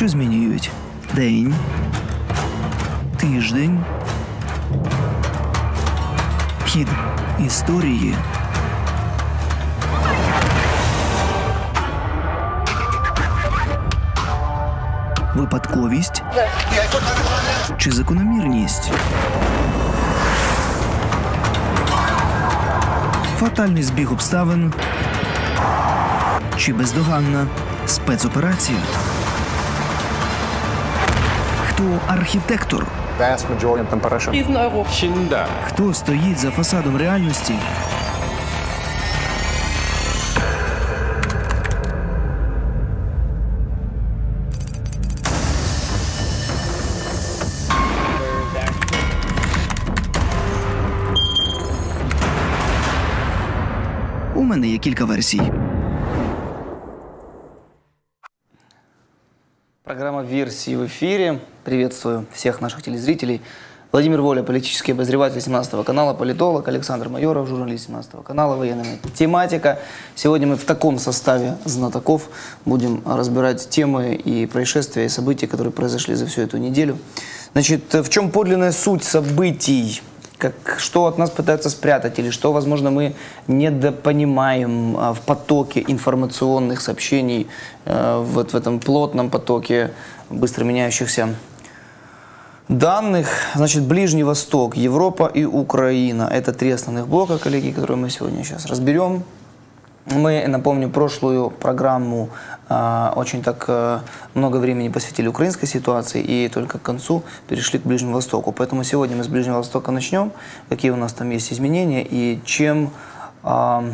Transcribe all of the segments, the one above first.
що змінюють день, тиждень, хід історії. Випадковість чи закономірність? Фатальний збіг обставин чи бездоганна спецоперація? Хто архітектор? Хто стоїть за фасадом реальності? У мене є кілька версій. «Версии» в эфире. Приветствую всех наших телезрителей. Владимир Воля, политический обозреватель 17 канала, политолог, Александр Майоров, журналист 17 канала, военная тематика. Сегодня мы в таком составе знатоков будем разбирать темы и происшествия, и события, которые произошли за всю эту неделю. Значит, в чем подлинная суть событий? Как, что от нас пытаются спрятать или что, возможно, мы недопонимаем а, в потоке информационных сообщений, э, вот в этом плотном потоке быстро меняющихся данных. Значит, Ближний Восток, Европа и Украина. Это три основных блока, коллеги, которые мы сегодня сейчас разберем. Мы, напомню, прошлую программу а, очень так а, много времени посвятили украинской ситуации и только к концу перешли к Ближнему Востоку. Поэтому сегодня мы с Ближнего Востока начнем, какие у нас там есть изменения и чем а,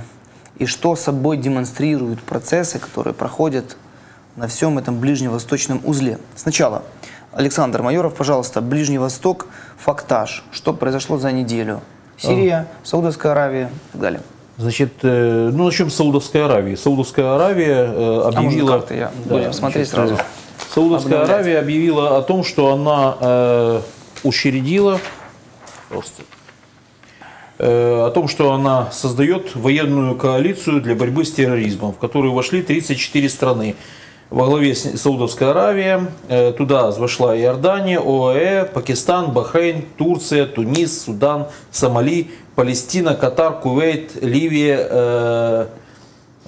и что собой демонстрируют процессы, которые проходят на всем этом ближневосточном узле. Сначала, Александр Майоров, пожалуйста, Ближний Восток, фактаж, что произошло за неделю. Сирия, Саудовская Аравия и так далее. Значит, э, ну начнем с Саудовской Аравии. Саудовская Аравия э, А объявила... карты? Я будем смотреть значит, сразу. Саудовская Обновлять. Аравия объявила о том, что она э, учредила просто э, о том, что она создает военную коалицию для борьбы с терроризмом, в которую вошли 34 страны. Во главе с- Саудовская Аравия, э, туда вошла Иордания, ОАЭ, Пакистан, Бахрейн, Турция, Тунис, Судан, Сомали, Палестина, Катар, Кувейт, Ливия, э,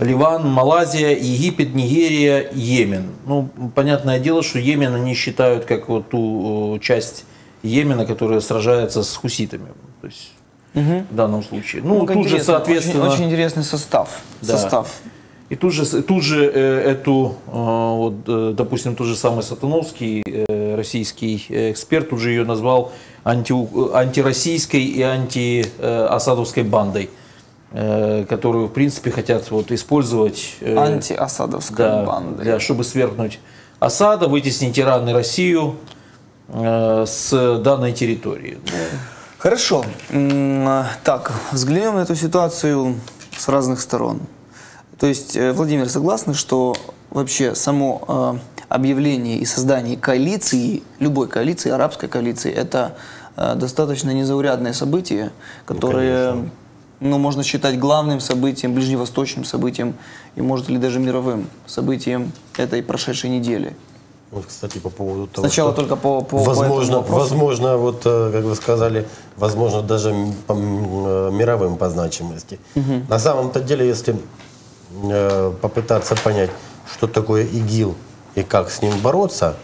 Ливан, Малайзия, Египет, Нигерия, Йемен. Ну, понятное дело, что Йемен они считают как вот ту часть Йемена, которая сражается с хуситами. То есть в данном случае. Ну, как тут же, соответственно... Очень, очень интересный состав. Да. Состав. И тут же, тут же э, эту, э, вот, э, допустим, тот же самый Сатановский, российский эксперт, тут же ее назвал анти, антироссийской и антиасадовской бандой, которую, в принципе, хотят вот, использовать Антиасадовская да, банда. для, чтобы свергнуть Асада, вытеснить Иран и Россию э, с данной территории. Хорошо. Так, взглянем на эту ситуацию с разных сторон. То есть, э, Владимир, согласны, что вообще само э, объявление и создание коалиции, любой коалиции, арабской коалиции, это э, достаточно незаурядное событие, которое, ну, можно считать главным событием, ближневосточным событием и, может ли, даже мировым событием этой прошедшей недели. Вот, кстати, по поводу того, Сначала что только по, по, по возможно, вопросу. возможно, вот, э, как вы сказали, возможно, даже по э, мировым по значимости. На самом-то деле, если э, попытаться понять, что такое ИГИЛ и как с ним бороться,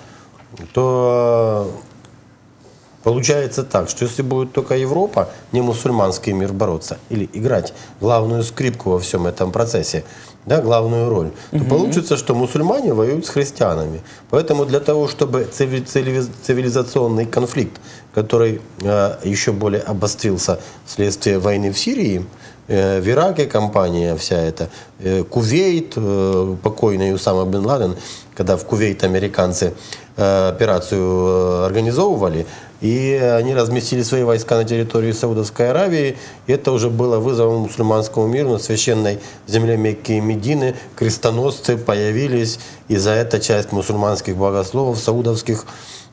то э, получается так, что если будет только Европа, не мусульманский мир бороться, или играть главную скрипку во всем этом процессе, да, главную роль, то получится, что мусульмане воюют с христианами. Поэтому для того, чтобы цивили- цивили- цивилизационный конфликт, который э, еще более обострился вследствие войны в Сирии, в Ираке компания вся эта, э, Кувейт, э, покойный Усама бен Ладен, когда в Кувейт американцы э, операцию э, организовывали, и они разместили свои войска на территории Саудовской Аравии. Это уже было вызовом мусульманскому миру на священной земле Мекки и Медины. Крестоносцы появились, и за это часть мусульманских богословов саудовских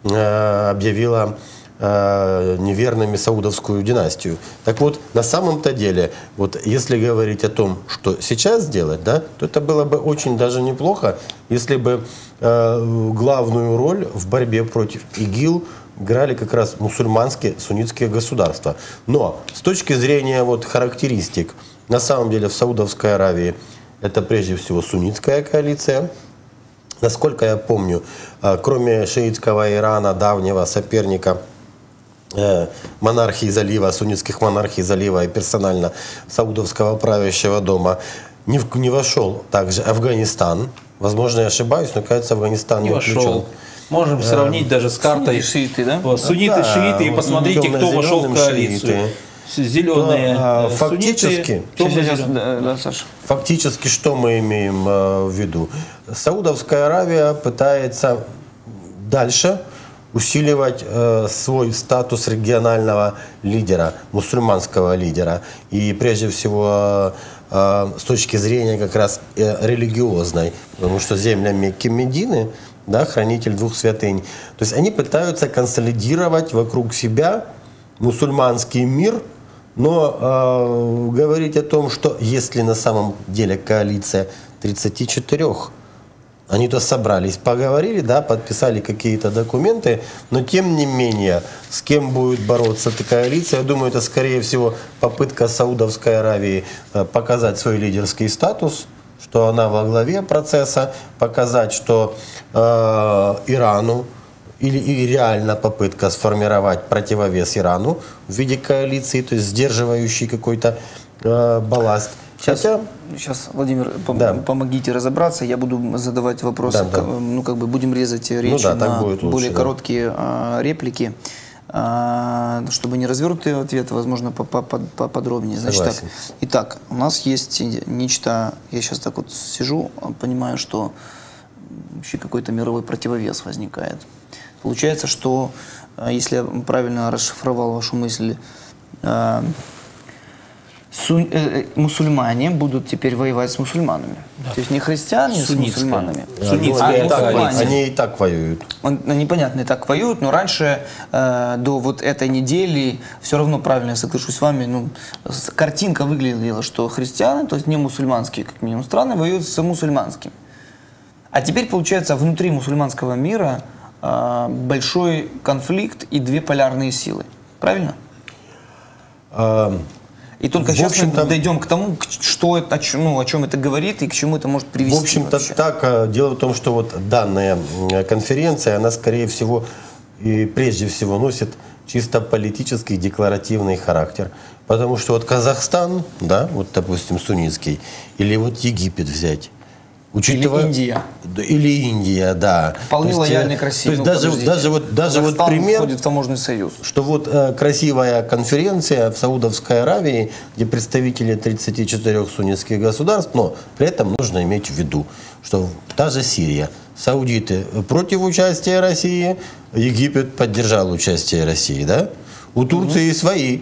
э, объявила э, неверными саудовскую династию. Так вот, на самом-то деле, вот если говорить о том, что сейчас делать, да, то это было бы очень даже неплохо, если бы э, главную роль в борьбе против ИГИЛ играли как раз мусульманские суннитские государства. Но с точки зрения вот характеристик, на самом деле в Саудовской Аравии это прежде всего суннитская коалиция, Насколько я помню, э, кроме шиитского Ирана, давнего соперника монархии залива, суннитских монархий залива и персонально саудовского правящего дома, не, в- не вошел также Афганистан. Возможно, я ошибаюсь, но, кажется, Афганистан не, Не включен. вошел. Можем сравнить даже с картой. Шииты, да? Вот, Сунниты, Да, шииты, и посмотрите, кто вошел в коалицию. шииты. Зеленые а, э, фактически- сунниты, Сейчас, сейчас, да, да, Саша. Фактически, что мы имеем э, в виду? Саудовская Аравия пытается дальше усиливать э, свой статус регионального лидера, мусульманского лидера. И прежде всего э, с точки зрения как раз э, религиозной, потому что земля Мекки Медины, да, хранитель двух святынь, то есть они пытаются консолидировать вокруг себя мусульманский мир, но э, говорить о том, что если на самом деле коалиция 34, они то собрались, поговорили, да, подписали какие-то документы, но тем не менее, с кем будет бороться эта коалиция, я думаю, это скорее всего попытка Саудовской Аравии э, показать свой лидерский статус, что она во главе процесса, показать, что э, Ирану или и реально попытка сформировать противовес Ирану в виде коалиции, то есть сдерживающий какой-то э, балласт. Сейчас, Хотя, сейчас, Владимир, пом- Да. помогите разобраться. Я буду задавать вопросы. Да, да. Ну, как бы будем резать речь да, так на лучше, более да. короткие а, реплики, а, чтобы не развернутый ответ, возможно, по- по- по- поподробнее. Значит так, итак, у нас есть нечто, я сейчас так вот сижу, понимаю, что вообще какой-то мировой противовес возникает. Получается, что, а, если я правильно расшифровал вашу мысль, а, э, э, мусульмане будут теперь воевать с мусульманами. То есть не христиане с Суннитская. мусульманами. Суннитская а они, и так, мусульмане. они и так воюют. Он, ну, непонятно, и так воюют, но раньше, э, до вот этой недели, все равно, правильно я соглашусь с вами, ну, с- картинка выглядела, что христиане, то есть не мусульманские, как минимум, страны, воюют с мусульманскими. А теперь, получается, внутри мусульманского мира э, большой конфликт и две полярные силы. Правильно? А, И только В сейчас мы дойдем к тому, что это, о чем, ну, о чем это говорит и к чему это может привести. В общем-то, вообще. так. а, Дело в том, что вот данная м, конференция, она, скорее всего, и прежде всего носит чисто политический декларативный характер. Потому что вот Казахстан, да, вот, допустим, суннитский, или вот Египет взять, учитывая- Индия. Да, Или Индия, да. Вполне То есть, лояльный э, к России. То есть Ну, даже, даже вот, даже вот пример, входит в таможенный союз. что вот э, красивая конференция в Саудовской Аравии, где представители 34 суннитских государств, но при этом нужно иметь в виду, что та же Сирия, саудиты против участия России, Египет поддержал участие России, да? У Турции свои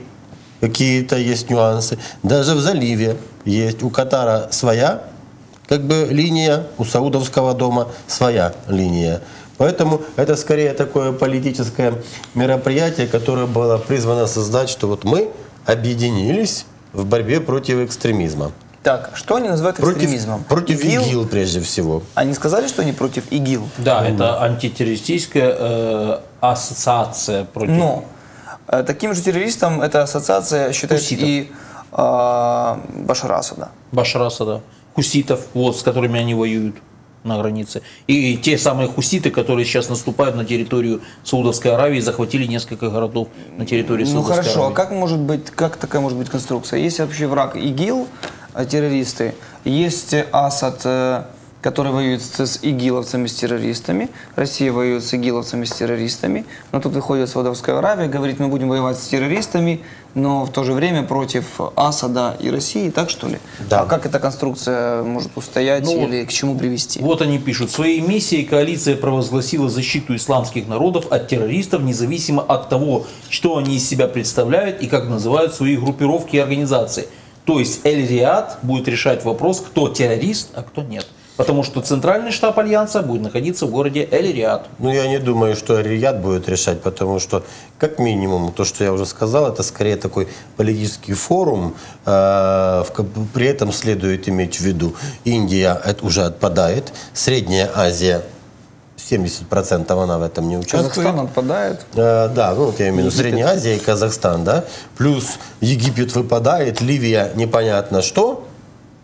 какие-то есть нюансы. Даже в заливе есть. У Катара своя как бы линия, у Саудовского дома своя линия. Поэтому это скорее такое политическое мероприятие, которое было призвано создать, что вот мы объединились в борьбе против экстремизма. Так, что они называют Против, экстремизмом? против ИГИЛ прежде всего. Они сказали, что они против ИГИЛ? Да, это антитеррористическая э, ассоциация против... Но э, таким же террористом эта ассоциация считает Хуситов. и э, Башара Асада. Башар Асада, хуситов, вот, с которыми они воюют на границе. И те самые хуситы, которые сейчас наступают на территорию Саудовской Аравии, захватили несколько городов на территории Ну Саудовской хорошо, а Аравии. как может быть, как такая может быть конструкция? Есть вообще враг ИГИЛ, э, террористы, есть э, Асад, который воюет с, с игиловцами, с террористами, Россия воюет с игиловцами, с террористами, но тут выходит Саудовская Аравия, говорит, мы будем воевать с террористами, но в то же время против Асада и России, так что ли? Да. А как эта конструкция может устоять Ну, или к чему привести? Вот они пишут. Своей миссией коалиция провозгласила защиту исламских народов от террористов, независимо от того, что они из себя представляют и как называют свои группировки и организации. То есть Эль-Риад будет решать вопрос, кто террорист, а кто нет. Потому что центральный штаб Альянса будет находиться в городе Эль-Риад. Ну, я не думаю, что Эль-Риад будет решать, потому что, как минимум, то, что я уже сказал, это скорее такой политический форум. Э, при этом следует иметь в виду, Индия это уже отпадает, Средняя Азия 70% она в этом не участвует. Казахстан отпадает. Э, да, ну вот я имею в виду Средняя Азия и Казахстан, да. Плюс Египет выпадает, Ливия непонятно что.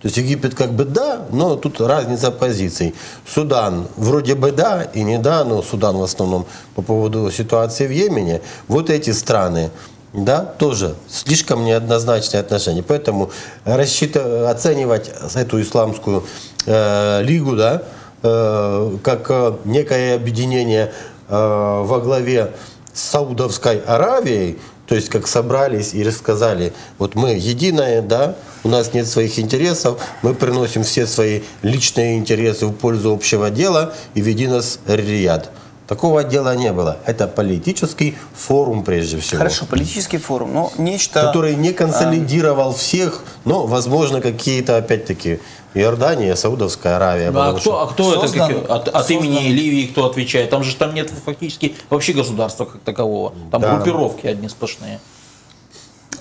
То есть Египет как бы да, но тут разница позиций. Судан вроде бы да и не да, но Судан в основном по поводу ситуации в Йемене. Вот эти страны, да, тоже слишком неоднозначные отношения. Поэтому рассчитывать, оценивать эту исламскую э, лигу, да, э, как э, некое объединение э, во главе с Саудовской Аравией, то есть как собрались и рассказали, вот мы единое, да, у нас нет своих интересов, мы приносим все свои личные интересы в пользу общего дела и веди нас ряд. Такого дела не было. Это политический форум прежде всего. Хорошо, политический форум, но нечто... Который не консолидировал а... всех, но, возможно, какие-то, опять-таки, Иордания, Саудовская Аравия. А кто, а кто создан, это от, от имени Ливии кто отвечает? Там же там нет фактически вообще государства как такового. Там да, группировки одни сплошные.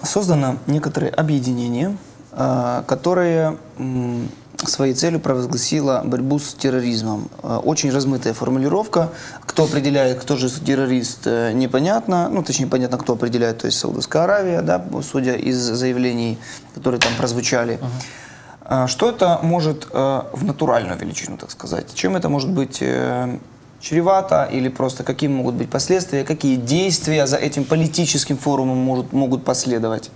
Создано некоторые объединения, а, которая своей целью провозгласила борьбу с терроризмом. А, очень размытая формулировка. Кто определяет, кто же террорист, э, непонятно. Ну, точнее, понятно, кто определяет, то есть Саудовская Аравия, да, судя из заявлений, которые там прозвучали. Uh-huh. Что это может э, в натуральную величину, так сказать? Чем это может быть э, чревато или просто какие могут быть последствия, какие действия за этим политическим форумом может, могут последовать?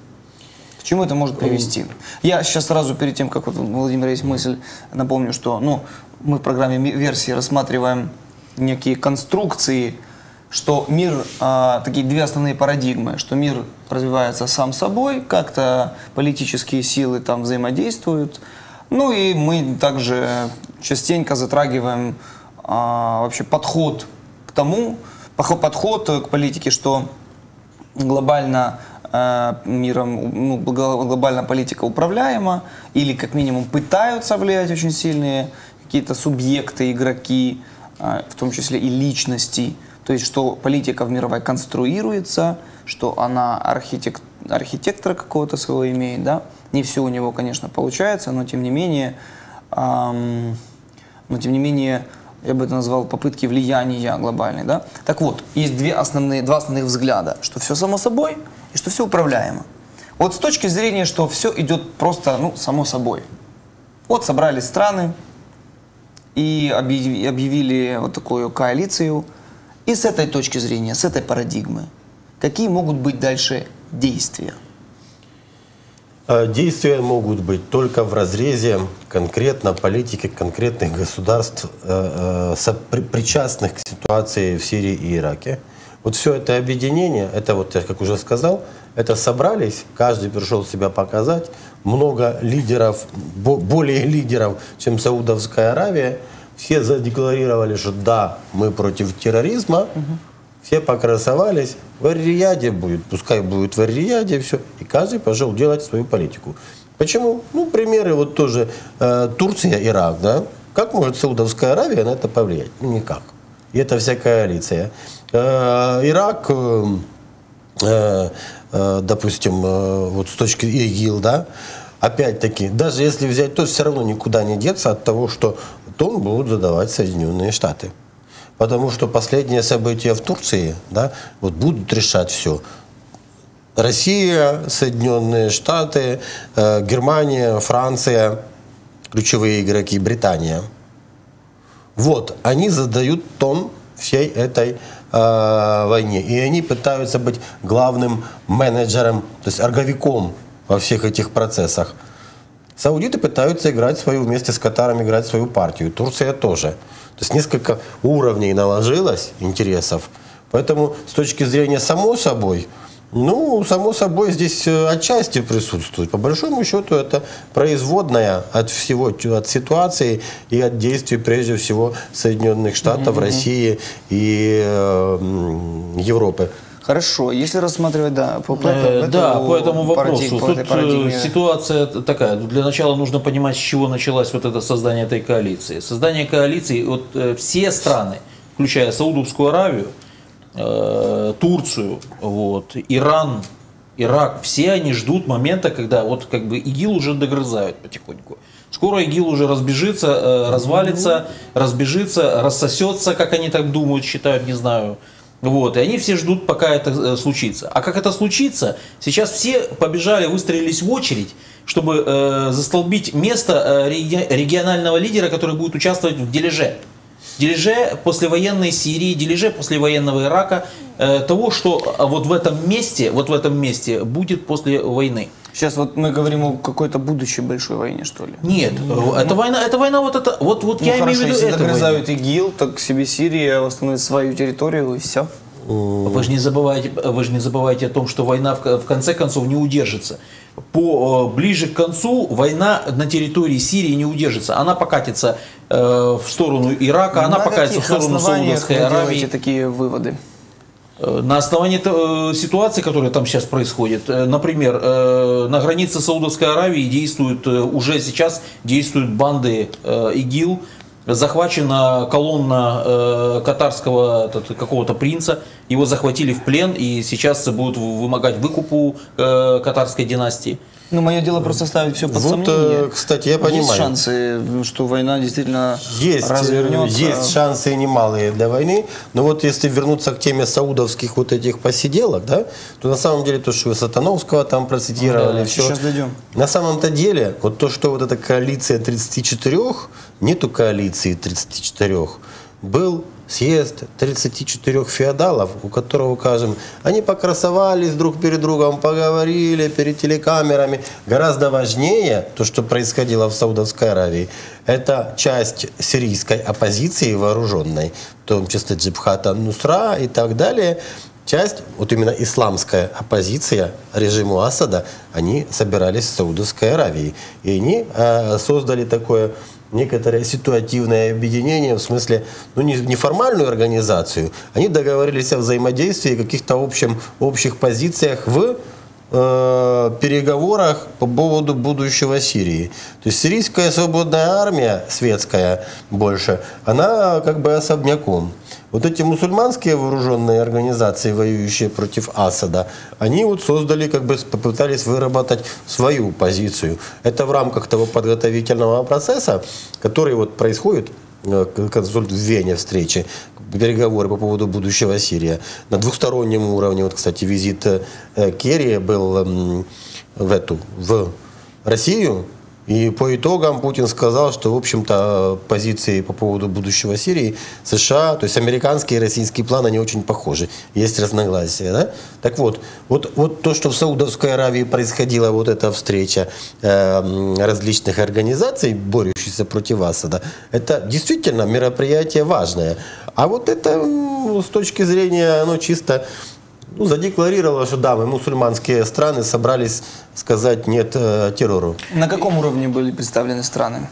Чему это может привести? Я сейчас сразу перед тем, как вот у Владимира есть мысль, напомню, что ну, мы в программе версии рассматриваем некие конструкции, что мир, а, такие две основные парадигмы, что мир развивается сам собой, как-то политические силы там взаимодействуют, ну и мы также частенько затрагиваем а, вообще подход к тому, подход к политике, что глобально Э, миром, ну, глобальная политика управляема, или как минимум пытаются влиять очень сильные какие-то субъекты, игроки, э, в том числе и личности. То есть, что политика в мировой конструируется, что она архитект, архитектора какого-то своего имеет, да. Не все у него, конечно, получается, но тем не менее, эм, но тем не менее, я бы это назвал попытки влияния глобальной, да. Так вот, есть две основные, два основных взгляда, что все само собой – и что все управляемо. Вот с точки зрения, что все идет просто, ну, само собой. Вот собрались страны и объявили вот такую коалицию. И с этой точки зрения, с этой парадигмы, какие могут быть дальше действия? А, действия могут быть только в разрезе конкретно политики конкретных государств, э, э, причастных к ситуации в Сирии и Ираке. Вот все это объединение, это вот, я как уже сказал, это собрались, каждый пришел себя показать, много лидеров, более лидеров, чем Саудовская Аравия, все задекларировали, что да, мы против терроризма, угу. все покрасовались, в Ар-Рияде будет, пускай будет в Ар-Рияде, все, и каждый пошел делать свою политику. Почему? Ну, примеры вот тоже э, Турция, Ирак, да, как может Саудовская Аравия на это повлиять? Ну, никак. И это вся коалиция. Э, Ирак, э, э, допустим, вот с точки ИГИЛ, да, опять-таки, даже если взять, то все равно никуда не деться от того, что тон будут задавать Соединенные Штаты. Потому что последние события в Турции, да, вот будут решать все. Россия, Соединенные Штаты, Германия, Франция, ключевые игроки, Британия. Вот, они задают тон всей этой э, войне. И они пытаются быть главным менеджером, то есть орговиком во всех этих процессах. Саудиты пытаются играть свою, вместе с Катаром играть свою партию. Турция тоже. То есть несколько уровней наложилось интересов. Поэтому с точки зрения само собой, ну, само собой, здесь э, отчасти присутствует. По большому счету, это производная от всего, от ситуации и от действий, прежде всего, Соединенных Штатов, mm-hmm. России и э, Европы. Хорошо, если рассматривать, да, по, по, Э, этому Да, по этому вопросу. по Тут э, парадигме. ситуация такая. Для начала нужно понимать, с чего началось вот это создание этой коалиции. Создание коалиции, вот все страны, включая Саудовскую Аравию, э, Турцию, вот, Иран, Ирак, все они ждут момента, когда вот как бы ИГИЛ уже догрызают потихоньку. Скоро ИГИЛ уже разбежится, э, развалится, разбежится, рассосется, как они так думают, считают, не знаю. Вот, и они все ждут, пока это э, случится. А как это случится? Сейчас все побежали, выстроились в очередь, чтобы э, застолбить место э, реги- регионального лидера, который будет участвовать в дележе. Дележе послевоенной Сирии, дележе послевоенного Ирака, э, того, что э, вот в этом месте, вот в этом месте будет после войны. Сейчас вот мы говорим о какой-то будущей большой войне, что ли. Нет, э, это война, это война вот это, вот, вот Ну я хорошо, имею в виду если догрызают ИГИЛ, так себе Сирия восстановит свою территорию и все. Вы же не забывайте, вы же не забывайте о том, что война в, в конце концов не удержится. По э, ближе к концу война на территории Сирии не удержится. Она покатится э, в сторону Ирака, она На покатится в сторону Саудовской Аравии. такие выводы? Э, На основании э, ситуации, которая там сейчас происходит, например, на границе Саудовской Аравии действуют, уже сейчас действуют банды ИГИЛ, захвачена колонна катарского какого-то принца, его захватили в плен и сейчас будут вымогать выкуп у э, катарской династии. Ну, мое дело просто ставить все под Вот, сомнение. э, кстати, я Есть понимаю. шансы, что война действительно Есть, э, развернется? есть шансы немалые для войны, но вот если вернуться к теме саудовских вот этих посиделок, да, то на самом деле то, что вы Сатановского там процитировали, Да, все. сейчас дойдем. На самом-то деле, вот то, что вот эта коалиция 34, нету коалиции 34, был съезд 34 феодалов, у которого, скажем, они покрасовались друг перед другом, поговорили перед телекамерами. Гораздо важнее то, что происходило в Саудовской Аравии, это часть сирийской оппозиции вооруженной, в том числе Джибхата Нусра и так далее, часть, вот именно исламская оппозиция режиму Асада, они собирались в Саудовской Аравии. И они э, создали такое некоторое ситуативное объединение, в смысле, ну, не, не формальную организацию, они договорились о взаимодействии, каких-то общем, общих позициях в э, переговорах по поводу будущего Сирии. То есть сирийская свободная армия, светская больше, она как бы особняком. Вот эти мусульманские вооруженные организации, воюющие против Асада, они вот создали, как бы попытались выработать свою позицию. Это в рамках того подготовительного процесса, который вот происходит консульт в Вене встречи, переговоры по поводу будущего Сирии. На двухстороннем уровне, вот, кстати, визит э, Керри был м, в эту, в Россию, и по итогам Путин сказал, что, в общем-то, позиции по поводу будущего Сирии США, то есть американский и российский план, они очень похожи. Есть разногласия. Да? Так вот, вот, вот то, что в Саудовской Аравии происходила вот эта встреча э, различных организаций, борющихся против Асада, это действительно мероприятие важное. А вот это с точки зрения, оно чисто ну, задекларировало, что да, мы мусульманские страны собрались сказать нет э, террору. На каком уровне были представлены страны?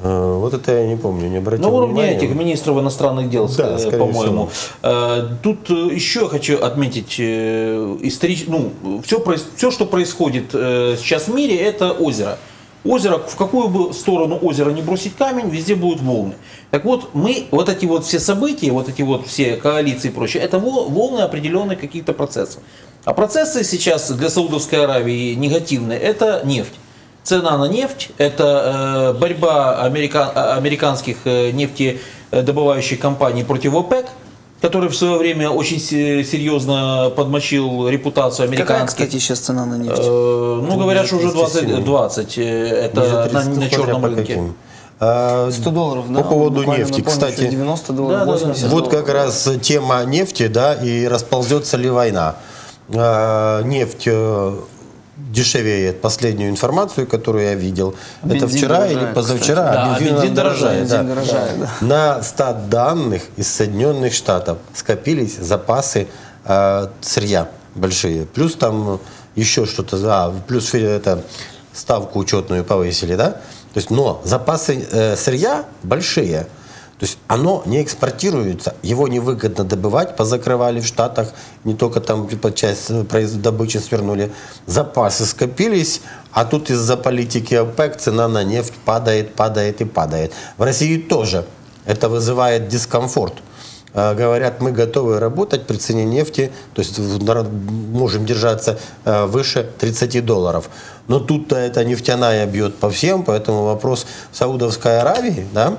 Э, Вот это я не помню, не обратил На уровне внимания. этих министров иностранных дел, Да, э, скорее по-моему. Э, Тут э, еще хочу отметить, историч... ну, все, все, что происходит сейчас в мире, это озеро. Озеро, в какую бы сторону озера не бросить камень, везде будут волны. Так вот, мы, вот эти вот все события, вот эти вот все коалиции и прочее, это во- волны определенных каких-то процессов. А процессы сейчас для Саудовской Аравии негативные, это нефть. Цена на нефть, это э, борьба америка- а- американских э, нефтедобывающих компаний против ОПЕК, который в свое время очень се- серьезно подмочил репутацию Какая, американских. кстати, сейчас цена на нефть? Э, ну, говорят, что уже 37. 20, 20 э, это на, 30, на черном рынке. каким. А, 100 долларов, да? По поводу Буквально нефти, напомню, кстати, 90 долларов, Да, да, да. 80 Вот долларов. как раз тема нефти, да, и расползется ли война. А, Нефть э, дешевеет. Последнюю информацию, которую я видел, это Бензин вчера или дорожает, позавчера, кстати. Да, а бензин, бензин дорожает, да. бензин дорожает, да. На стат данных из Соединенных Штатов скопились запасы э, сырья большие. Плюс там еще что-то, а, плюс это ставку учетную повысили, да? То есть, но запасы э, сырья большие. То есть оно не экспортируется, его невыгодно добывать, позакрывали в Штатах, не только там типа, часть э, добычи свернули, запасы скопились, а тут из-за политики ОПЕК цена на нефть падает, падает и падает. В России тоже это вызывает дискомфорт. Э, Говорят, мы готовы работать при цене нефти, то есть можем держаться э, выше 30 долларов. Но тут-то эта нефтяная бьет по всем, поэтому вопрос Саудовской Аравии, да,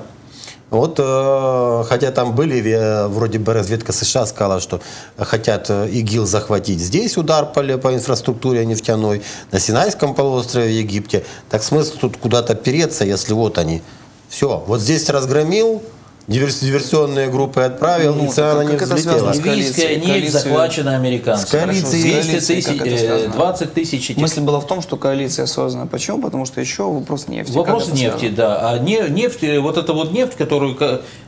вот, э, хотя там были, э, вроде бы разведка США сказала, что хотят э, ИГИЛ захватить здесь удар по, по инфраструктуре нефтяной, на Синайском полуострове в Египте. Так смысл тут куда-то переться, если вот они. Все, вот здесь разгромил, диверсионные группы отправил, Ну, и цена это взлетела. Ливийская коалицией- нефть захвачена американцами. С коалицией- 200 коалицией, тысяч, э, связано? 20 тысяч этих Мысль была в том, что коалиция создана. Почему? Потому что еще вопрос нефти. Вопрос нефти, связано? да. А не, нефть, э, вот эта вот нефть, которую...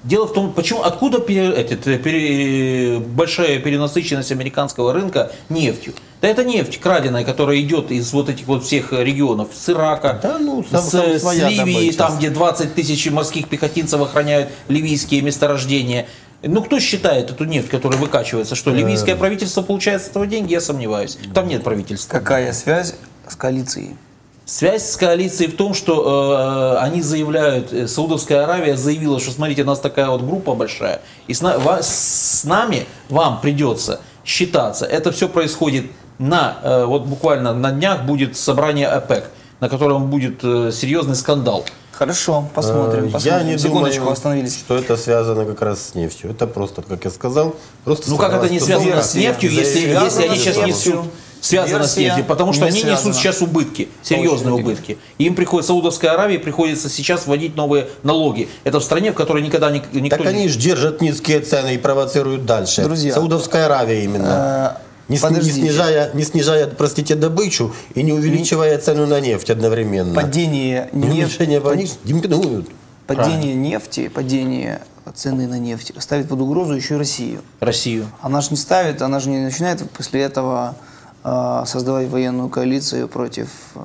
Дело в том, почему, откуда пере- этот, э, пере- большая перенасыщенность американского рынка нефтью? Да это нефть краденая, которая идет из вот этих вот всех регионов. С Ирака, Да, ну, там- с, там с Ливии, добыча. там, где 20 тысяч морских пехотинцев охраняют ливийские месторождения. Ну, кто считает эту нефть, которая выкачивается? Что, ливийское Э. правительство получает с этого деньги? Я сомневаюсь. Там нет правительства. Какая связь с коалицией? Связь с коалицией в том, что э, они заявляют, э, Саудовская Аравия заявила, что смотрите, у нас такая вот группа большая, и с, на- ва- с нами, вам придется считаться. Это все происходит на, э, вот буквально на днях будет собрание ОПЕК, на котором будет э, серьезный скандал. Хорошо, посмотрим. Э, посмотрим. Я не Секундочку, думаю, остановились. что это связано как раз с нефтью. Это просто, как я сказал, просто Ну как это не связано с нефтью, если, заявляли, если они сейчас несут связано с нефтью, потому что не они несут сейчас убытки, серьезные Очень убытки. Им приходится, Саудовской Аравии приходится сейчас вводить новые налоги. Это в стране, в которой никогда ник- никто Так они же держат низкие цены и провоцируют дальше. Друзья, Саудовская Аравия именно. Не, не снижая, не снижая, простите, добычу и не увеличивая цену на нефть одновременно. Падение, И неф- уменьшение пад- них демпингуют. падение нефти, падение цены на нефть ставит под угрозу еще и Россию. Россию. Она же не ставит, она же не начинает после этого э, создавать военную коалицию против... э,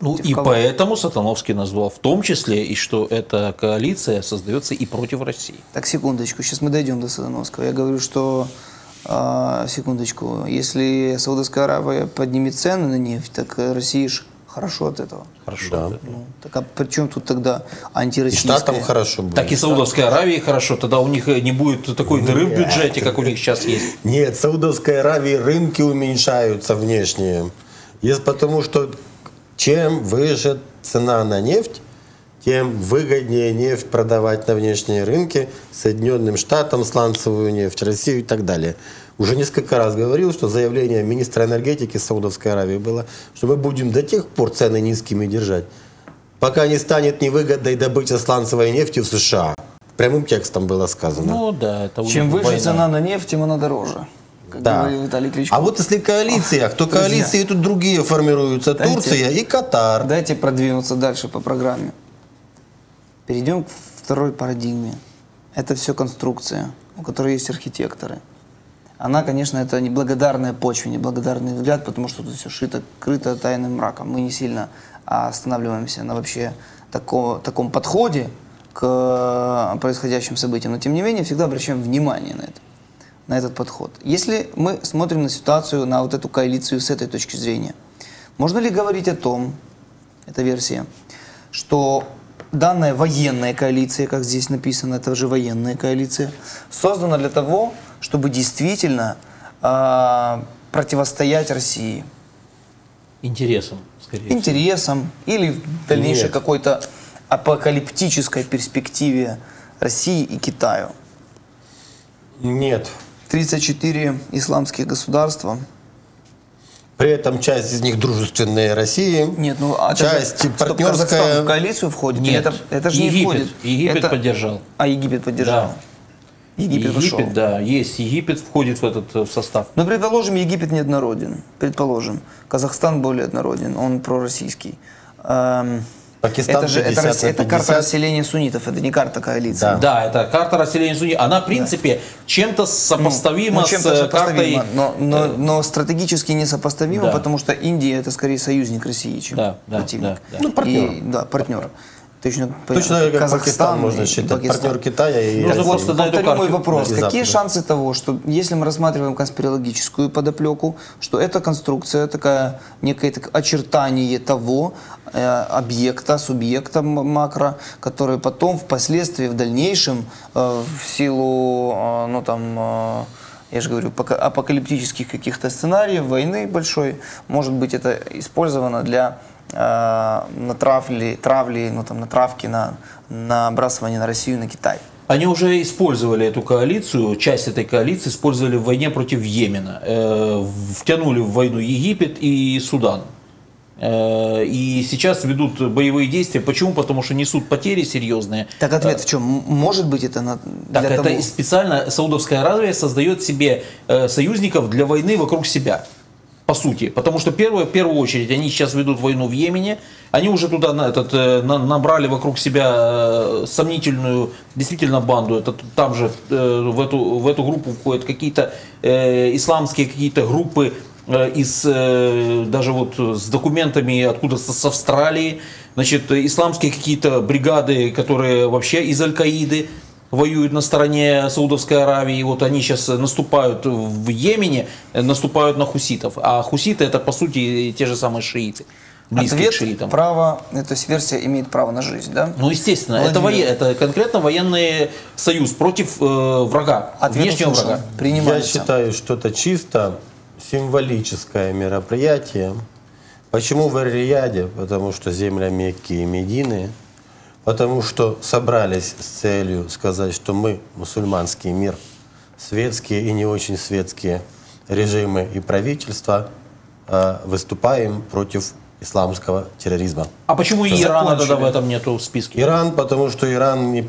Ну Против и кого? поэтому Сатановский назвал в том числе, и что эта коалиция создается и против России. Так, секундочку, сейчас мы дойдем до Садановского. Я говорю, что, э, секундочку, если Саудовская Аравия поднимет цены на нефть, так э, России ж хорошо от этого. Хорошо. Да. Ну, так а при чем тут тогда И антироссийская? штатам хорошо будет. Так и Саудовской Аравии хорошо, тогда у них э, не будет такой дыры в бюджете, как у них сейчас есть. Нет, в Саудовской Аравии рынки уменьшаются внешние. Есть потому, что чем выше цена на нефть, тем выгоднее нефть продавать на внешние рынки Соединенным Штатам, сланцевую нефть, Россию и так далее. Уже несколько раз говорил, что заявление министра энергетики Саудовской Аравии было, что мы будем до тех пор цены низкими держать, пока не станет невыгодной добыча сланцевой нефти в США. Прямым текстом было сказано. Ну да, это Чем выше война. цена на нефть, тем она дороже. Как Да. говорил Виталий Кличко. А вот если коалициях, то Друзья. коалиции тут другие формируются. Дайте- Турция и Катар. Дайте продвинуться дальше по программе. Перейдем к второй парадигме. Это все конструкция, у которой есть архитекторы. Она, конечно, это неблагодарная почва, неблагодарный взгляд, потому что тут все шито, крыто тайным мраком. Мы не сильно а, останавливаемся на вообще тако- таком подходе к э, происходящим событиям, но тем не менее всегда обращаем внимание на это, на этот подход. Если мы смотрим на ситуацию, на вот эту коалицию с этой точки зрения, можно ли говорить о том, это версия, что данная военная коалиция, как здесь написано, это же военная коалиция, создана для того, чтобы действительно а, противостоять России Интересом, скорее всего. интересам или в дальнейшей Нет. какой-то апокалиптической перспективе России и Китаю. Нет. 34 исламских государства. При этом часть из них дружественные России. Нет, ну а это часть же, стоп, Казахстан партнерская. в коалицию входит? Нет, это, это же не Египет. входит. Египет Это- поддержал. А Египет поддержал. Да. Египет, вошел. да, есть. Египет входит в этот э, в состав. Ну, предположим, Египет неоднороден. Предположим. Казахстан более однороден, он пророссийский. Эм, Пакистан это же это, 50 Россия- на это карта 50. расселения суннитов, это не карта коалиции. Да. Да, это карта расселения Суни. Она, в принципе, чем-то сопоставима Ну, с чем-то э, сопоставимо, картой... но, но, но стратегически несопоставимо, Да. потому что Индия это скорее союзник России, чем Да, да, противник. да, да. Ну, партнер. И- да, партнер. Точно, Точно понятно, как Пакистан можно считать, Пакистан. партнер Китая и Нужно эту Повторю мой вопрос. И Какие шансы того, что если мы рассматриваем конспирологическую подоплеку, что эта конструкция такая, некое так, очертание того э, объекта, субъекта макро, который потом впоследствии, в дальнейшем, э, в силу, э, ну там, э, я же говорю, пока- апокалиптических каких-то сценариев, войны большой, может быть это использовано для э, натравли, травли, ну там, натравки на, набрасывание на Россию, на Китай. Они уже использовали эту коалицию, часть этой коалиции использовали в войне против Йемена. Э, втянули в войну Египет и Судан. Э, и сейчас ведут боевые действия. Почему? Потому что несут потери серьезные. Так ответ в чем? Может быть это на, Так, для это того- специально Саудовская Аравия создает себе э, союзников для войны вокруг себя. По сути. Потому что первое, в первую очередь они сейчас ведут войну в Йемене. Они уже туда на, этот, э, на- набрали вокруг себя э, сомнительную действительно банду. Это там же э, в, эту, в эту группу входят какие-то э, исламские какие-то группы э, из э, даже вот с документами откуда с, с Австралии, значит, э, исламские какие-то бригады, которые вообще из Аль-Каиды воюют на стороне Саудовской Аравии. Вот они сейчас наступают в Йемене, наступают на хуситов. А хуситы это по сути те же самые шииты. Близкие Ответ, шиитам. право, то есть версия имеет право на жизнь, да? Ну, естественно, это, воен- это конкретно военный союз против э, врага, Ответ внешнего услышан. врага. Я Принимается. считаю, что это чисто символическое мероприятие. Почему в Эр-Рияде? Потому что земля Мекки и Медины. Потому что собрались с целью сказать, что мы, мусульманский мир, светские и не очень светские режимы и правительства, э, выступаем против исламского терроризма. А почему Что, Ирана тогда в закончили? этом нету в списке? Иран, потому что Иран, не-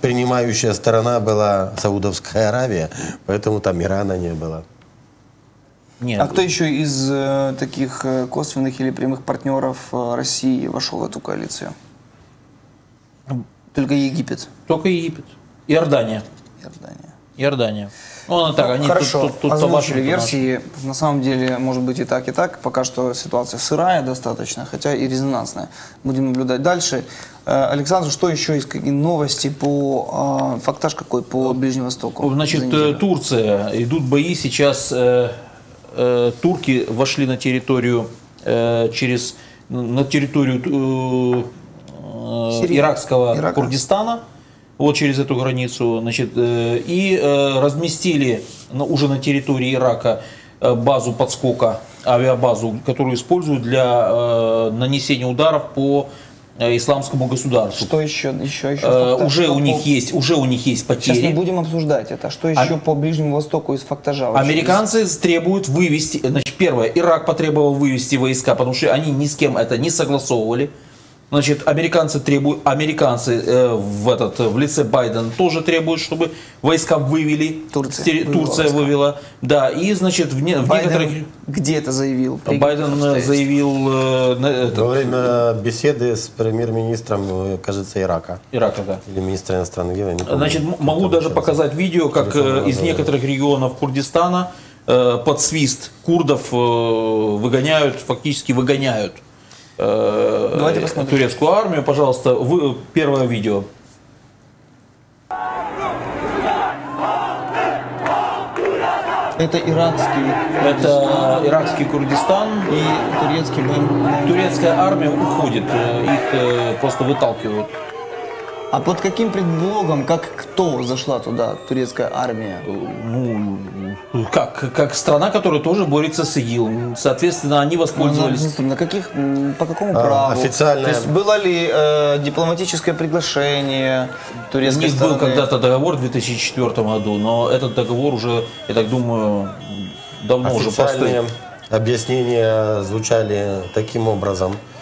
принимающая сторона была Саудовская Аравия, поэтому там Ирана не было. Нет. А кто еще из э, таких э, косвенных или прямых партнеров э, России вошел в эту коалицию? Только Египет, Только Египет. Иордания. Иордания. Иордания. Ну, она так, они тут- Хорошо, тут, тут, озвучили табачные, версии. На самом деле, может быть и так, и так. Пока что ситуация сырая достаточно, хотя и резонансная. Будем наблюдать дальше. Э, Александр, что еще из какие новости по... э, Фактаж какой по Ближнему Востоку? Значит, э? Турция. Идут бои сейчас. э, э, турки вошли на территорию э, через на территорию э, Сирии. иракского Ирака. Курдистана. Вот через эту границу, значит, э, и э, разместили уже на территории Ирака базу подскока, авиабазу, которую используют для нанесения ударов по исламскому государству. Что еще? Еще, еще Э, уже Что у по- них есть, уже у них есть потери. Сейчас не будем обсуждать это. Что еще по Ближнему Востоку из фактажа? Американцы требуют вывести, значит, первое, Ирак потребовал вывести войска, потому что они ни с кем это не согласовывали. Значит, американцы требуют, американцы э, в этот в лице Байдена тоже требуют, чтобы войска вывели. Турция Стери- вывела Турция войска. вывела. Да, и значит в, не- в Байден некоторых где это заявил? Байден э, заявил э, на- это, Во время беседы с премьер-министром, э, кажется, Ирака. Ирака, да. Или министра иностранных дел. помню, Значит, могу даже показать видео, как э, из некоторых регионов Курдистана э, под свист курдов э, выгоняют, фактически выгоняют э, Давайте посмотрим. турецкую армию. Пожалуйста, вы, первое видео. Это иракский Это иракский Курдистан. и турецкий БМ. Турецкая армия уходит, э, их э, просто выталкивают. А под каким предлогом, как кто зашла туда, турецкая армия? Ну, как, как страна, которая тоже борется с ИГИЛ. Соответственно, они воспользовались На, на каких, по какому А, праву? официальная- То есть было ли э, дипломатическое приглашение У турецкой них был стороны? когда-то договор в 2004 году, но этот договор уже, я так думаю, давно уже постыл. объяснения звучали таким образом, э,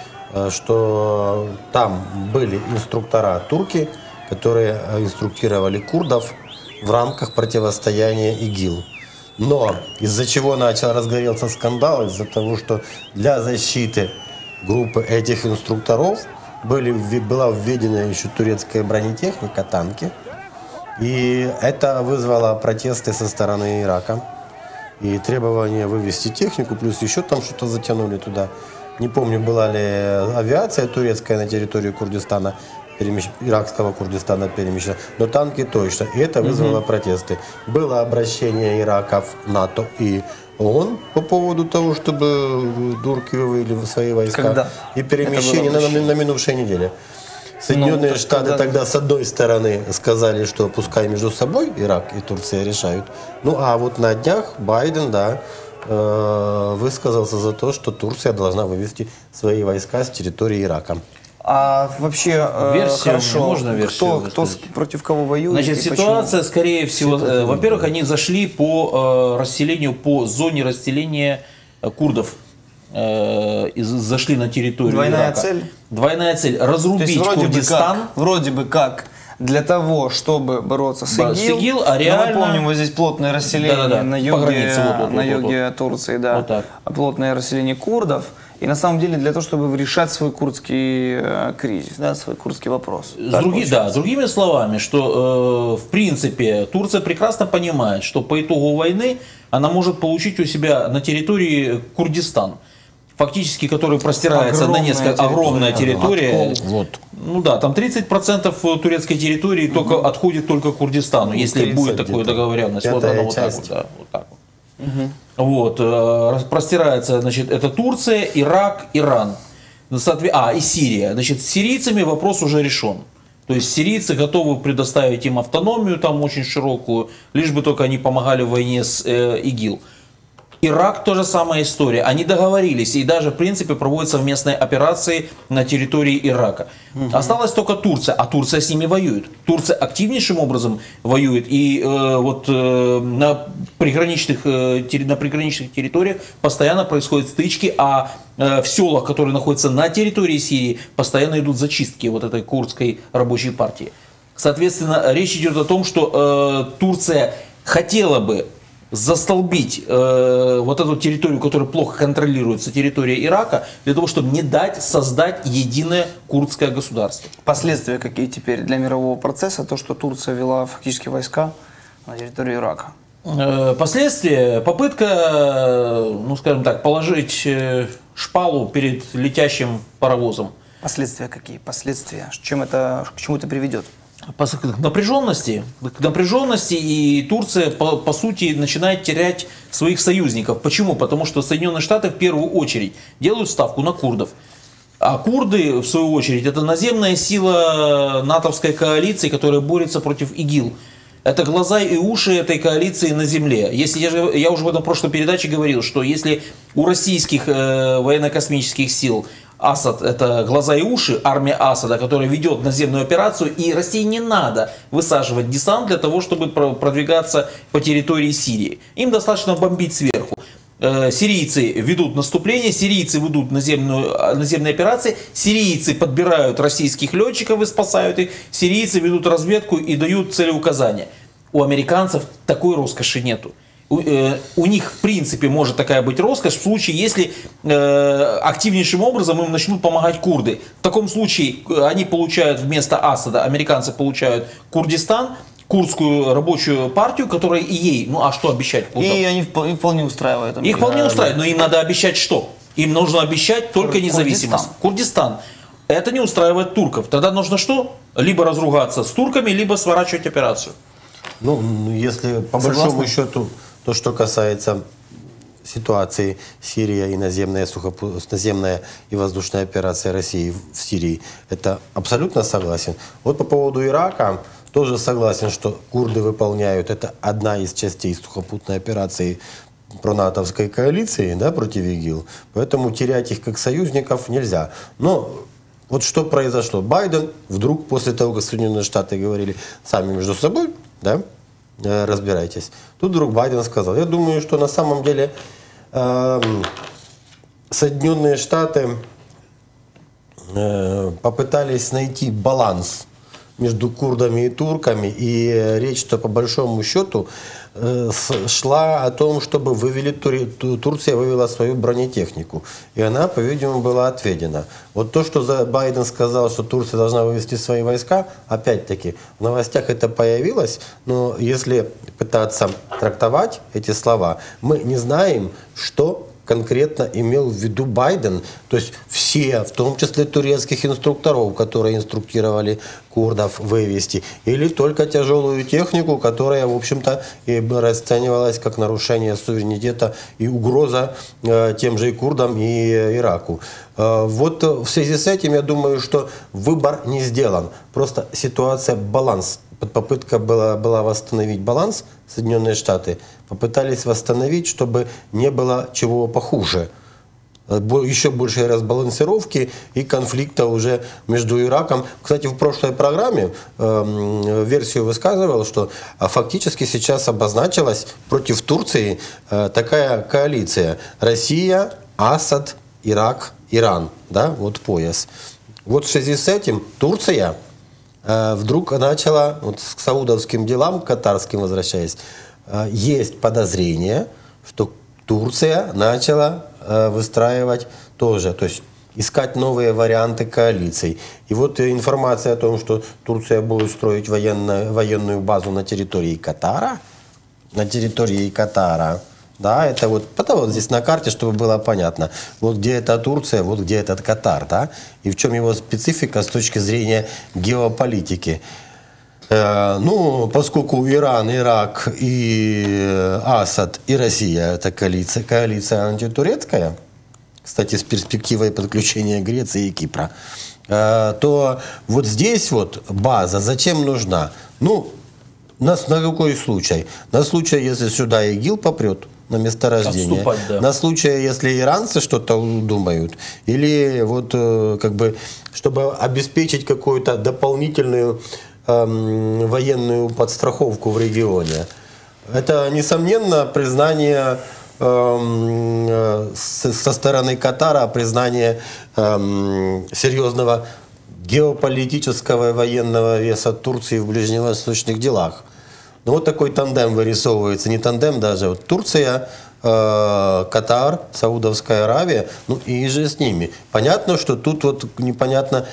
что там были инструктора турки, которые э, инструктировали курдов в рамках противостояния ИГИЛ. Но из-за чего начал разгореться скандал? Из-за того, что для защиты группы этих инструкторов были, была введена еще турецкая бронетехника, танки. И это вызвало протесты со стороны Ирака и требование вывести технику, плюс еще там что-то затянули туда. Не помню, была ли авиация турецкая на территории Курдистана. перемещ... иракского Курдистана перемещено, но танки точно. И это вызвало протесты. Было обращение Ирака в НАТО и ООН по поводу того, чтобы турки вывели свои войска. Когда? И перемещение на, на, на минувшей неделе. Соединенные так Штаты когда- тогда с одной стороны сказали, что пускай между собой Ирак и Турция решают. Ну а вот на днях Байден, да, высказался за то, что Турция должна вывести свои войска с территории Ирака. А вообще, э, Версию, хорошо, можно версию кто, кто против кого воюет Значит, и почему? ситуация, скорее всего, э, во-первых, они зашли по э, расселению, по зоне расселения э, курдов. Э, зашли на территорию Двойная Ирака. цель? Двойная цель. То есть Разрубить вроде бы, Курдистан. как, вроде бы как для того, чтобы бороться с ИГИЛ, с ИГИЛ, а но реально- мы помним, вот здесь плотное расселение Да-да-да, на по юге, границе, вот, вот, на вот, вот, юге Турции, да, Вот так. а плотное расселение курдов. И на самом деле для того, чтобы решать свой курдский э, кризис, да, свой курдский вопрос. С Так други- да, получается. другими словами, что э, в принципе Турция прекрасно понимает, что по итогу войны она может получить у себя на территории Курдистан, фактически который простирается Огромная на несколько территория, огромная территория. Откол, вот. Ну да, там 30% турецкой территории только отходит только Курдистану, если 30 будет такая договоренность. Вот она вот так вот, да, вот так вот. Вот, э, простирается, значит, это Турция, Ирак, Иран. Ну, А, и Сирия. Значит, с сирийцами вопрос уже решен. То есть сирийцы готовы предоставить им автономию там очень широкую, лишь бы только они помогали в войне с э, ИГИЛ. Ирак тоже самая история. Они договорились и даже, в принципе, проводят совместные операции на территории Ирака. Осталась только Турция, а Турция с ними воюет. Турция активнейшим образом воюет. И э, вот э, на, приграничных, э, на приграничных территориях постоянно происходят стычки, а э, в селах, которые находятся на территории Сирии, постоянно идут зачистки вот этой курдской рабочей партии. Соответственно, речь идет о том, что э, Турция хотела бы застолбить э, вот эту территорию, которая плохо контролируется, территория Ирака, для того, чтобы не дать создать единое курдское государство. Последствия какие теперь для мирового процесса, то, что Турция вела фактически войска на территорию Ирака. Э, Последствия, попытка, ну скажем так, положить э, шпалу перед летящим паровозом. Последствия какие? Последствия. Чем это, к чему это приведет? К напряженности, к напряженности, и Турция, по, по сути, начинает терять своих союзников. Почему? Потому что Соединенные Штаты в первую очередь делают ставку на курдов. А курды, в свою очередь, это наземная сила натовской коалиции, которая борется против ИГИЛ. Это глаза и уши этой коалиции на земле. Если я, я уже в этом прошлой передаче говорил, что если у российских э, военно-космических сил Асад это глаза и уши, армия Асада, которая ведет наземную операцию, и России не надо высаживать десант для того, чтобы про- продвигаться по территории Сирии. Им достаточно бомбить сверху. Э, Сирийцы ведут наступление, сирийцы ведут наземную, э, наземные операции, сирийцы подбирают российских летчиков и спасают их, сирийцы ведут разведку и дают целеуказания. У американцев такой роскоши нету. У, э, у них, в принципе, может такая быть роскошь в случае, если э, активнейшим образом им начнут помогать курды. В таком случае э, они получают вместо Асада, американцы получают Курдистан, курдскую рабочую партию, которая и ей, ну а что обещать курдам? И они вполне устраивают. Их вполне устраивает, но им надо обещать что? Им нужно обещать только независимость. Курдистан. Это не устраивает турков. Тогда нужно что? Либо разругаться с турками, либо сворачивать операцию. Ну, ну, если по Согласны? большому счету, то, что касается ситуации Сирия и наземная, сухопу... наземная и воздушная операция России в Сирии, это абсолютно согласен. Вот по поводу Ирака тоже согласен, что курды выполняют, это одна из частей сухопутной операции пронатовской коалиции да, против ИГИЛ. Поэтому терять их как союзников нельзя. Но вот что произошло. Байден вдруг после того, как Соединенные Штаты говорили сами между собой, да, э, разбирайтесь. Тут вдруг Байден сказал, я думаю, что на самом деле эм, Соединенные Штаты э, попытались найти баланс между курдами и турками, и э, речь-то по большому счету э, шла о том, чтобы вывели, Турция вывела свою бронетехнику, и она, по-видимому, была отведена. Вот то, что Байден сказал, что Турция должна вывести свои войска, опять-таки, в новостях это появилось, но если пытаться трактовать эти слова, мы не знаем, что конкретно имел в виду Байден. То есть все, в том числе турецких инструкторов, которые инструктировали курдов вывести, или только тяжелую технику, которая, в общем-то, и расценивалась как нарушение суверенитета и угроза э, тем же и курдам, и Ираку. Э, вот в связи с этим я думаю, что выбор не сделан. Просто ситуация, баланс попытка была, была восстановить баланс, Соединенные Штаты попытались восстановить, чтобы не было чего похуже э, еще большей разбалансировки и конфликта уже между Ираком. Кстати, в прошлой программе э, версию высказывал, что а, фактически сейчас обозначилась против Турции э, такая коалиция. Россия, Асад, Ирак, Иран. Да, вот пояс. Вот в связи с этим Турция Э, вдруг начала, вот к саудовским делам, катарским возвращаясь, есть подозрение, что Турция начала э, выстраивать тоже, то есть искать новые варианты коалиций. И вот информация о том, что Турция будет строить военно, военную базу на территории Катара, на территории Катара, да, это вот, это вот здесь на карте, чтобы было понятно. Вот где это Турция, вот где этот Катар, да, и в чем его специфика с точки зрения геополитики. Э, ну, поскольку Иран, Ирак и Асад и Россия это коалиция, коалиция антитурецкая, кстати, с перспективой подключения Греции и Кипра, э, то вот здесь вот база зачем нужна? Ну, на, на какой случай? На случай, если сюда ИГИЛ попрет, на месторождение. Да. На случай, если иранцы что-то думают, или вот э, как бы, чтобы обеспечить какую-то дополнительную эм, военную подстраховку в регионе. Это, несомненно, признание эм, э, со стороны Катара, признание эм, серьезного геополитического и военного веса Турции в ближневосточных делах. Ну вот такой тандем вырисовывается, не тандем даже, вот Турция, э, Катар, Саудовская Аравия, ну и же с ними. Понятно, что тут вот непонятно,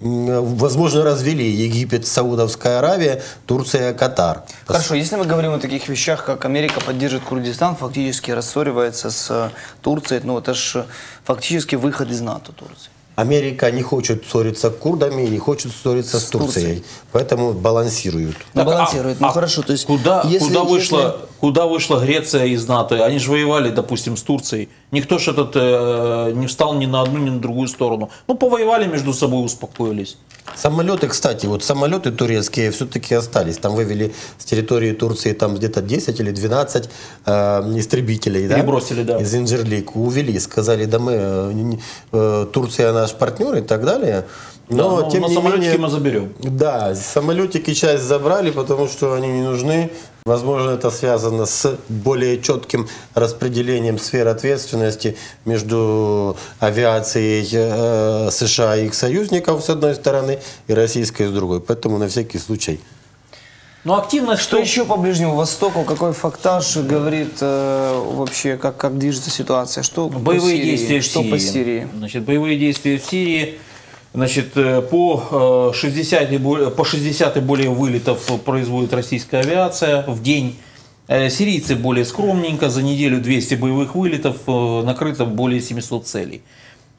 возможно, развели Египет, Саудовская Аравия, Турция, Катар. Хорошо, если мы говорим о таких вещах, как Америка поддерживает Курдистан, фактически рассоривается с Турцией, ну это же фактически выход из НАТО Турции. Америка не хочет ссориться с курдами, не хочет ссориться с, с Турцией. Турцией. Поэтому балансируют. Ну, балансируют. А, ну а хорошо, то есть куда, если, куда, вышла, если... куда вышла Греция из НАТО? Они же воевали, допустим, с Турцией. Никто же этот э, не встал ни на одну, ни на другую сторону. Ну, повоевали между собой, успокоились. Самолеты, кстати, вот самолеты турецкие все-таки остались. Там вывели с территории Турции там где-то 10 или 12 э, истребителей. Перебросили, да? да. Из Инжерлик. Увели, сказали, да мы, э, э, Турция наш партнер и так далее. Но, да, тем но не самолетики менее, мы заберем. Да, самолетики часть забрали, потому что они не нужны. Возможно, это связано с более четким распределением сфер ответственности между авиацией э, США и их союзников с одной стороны и российской с другой. Поэтому на всякий случай. Но ну, активность... Что, что еще по Ближнему Востоку? Какой фактаж говорит э, вообще, как, как движется ситуация? Что боевые по Сирии? действия в что Сирии. по Сирии? Значит, боевые действия в Сирии Значит, э, по 60, и более, по 60 и более вылетов производит российская авиация в день. Э, сирийцы более скромненько, за неделю 200 боевых вылетов, э, накрыто более 700 целей.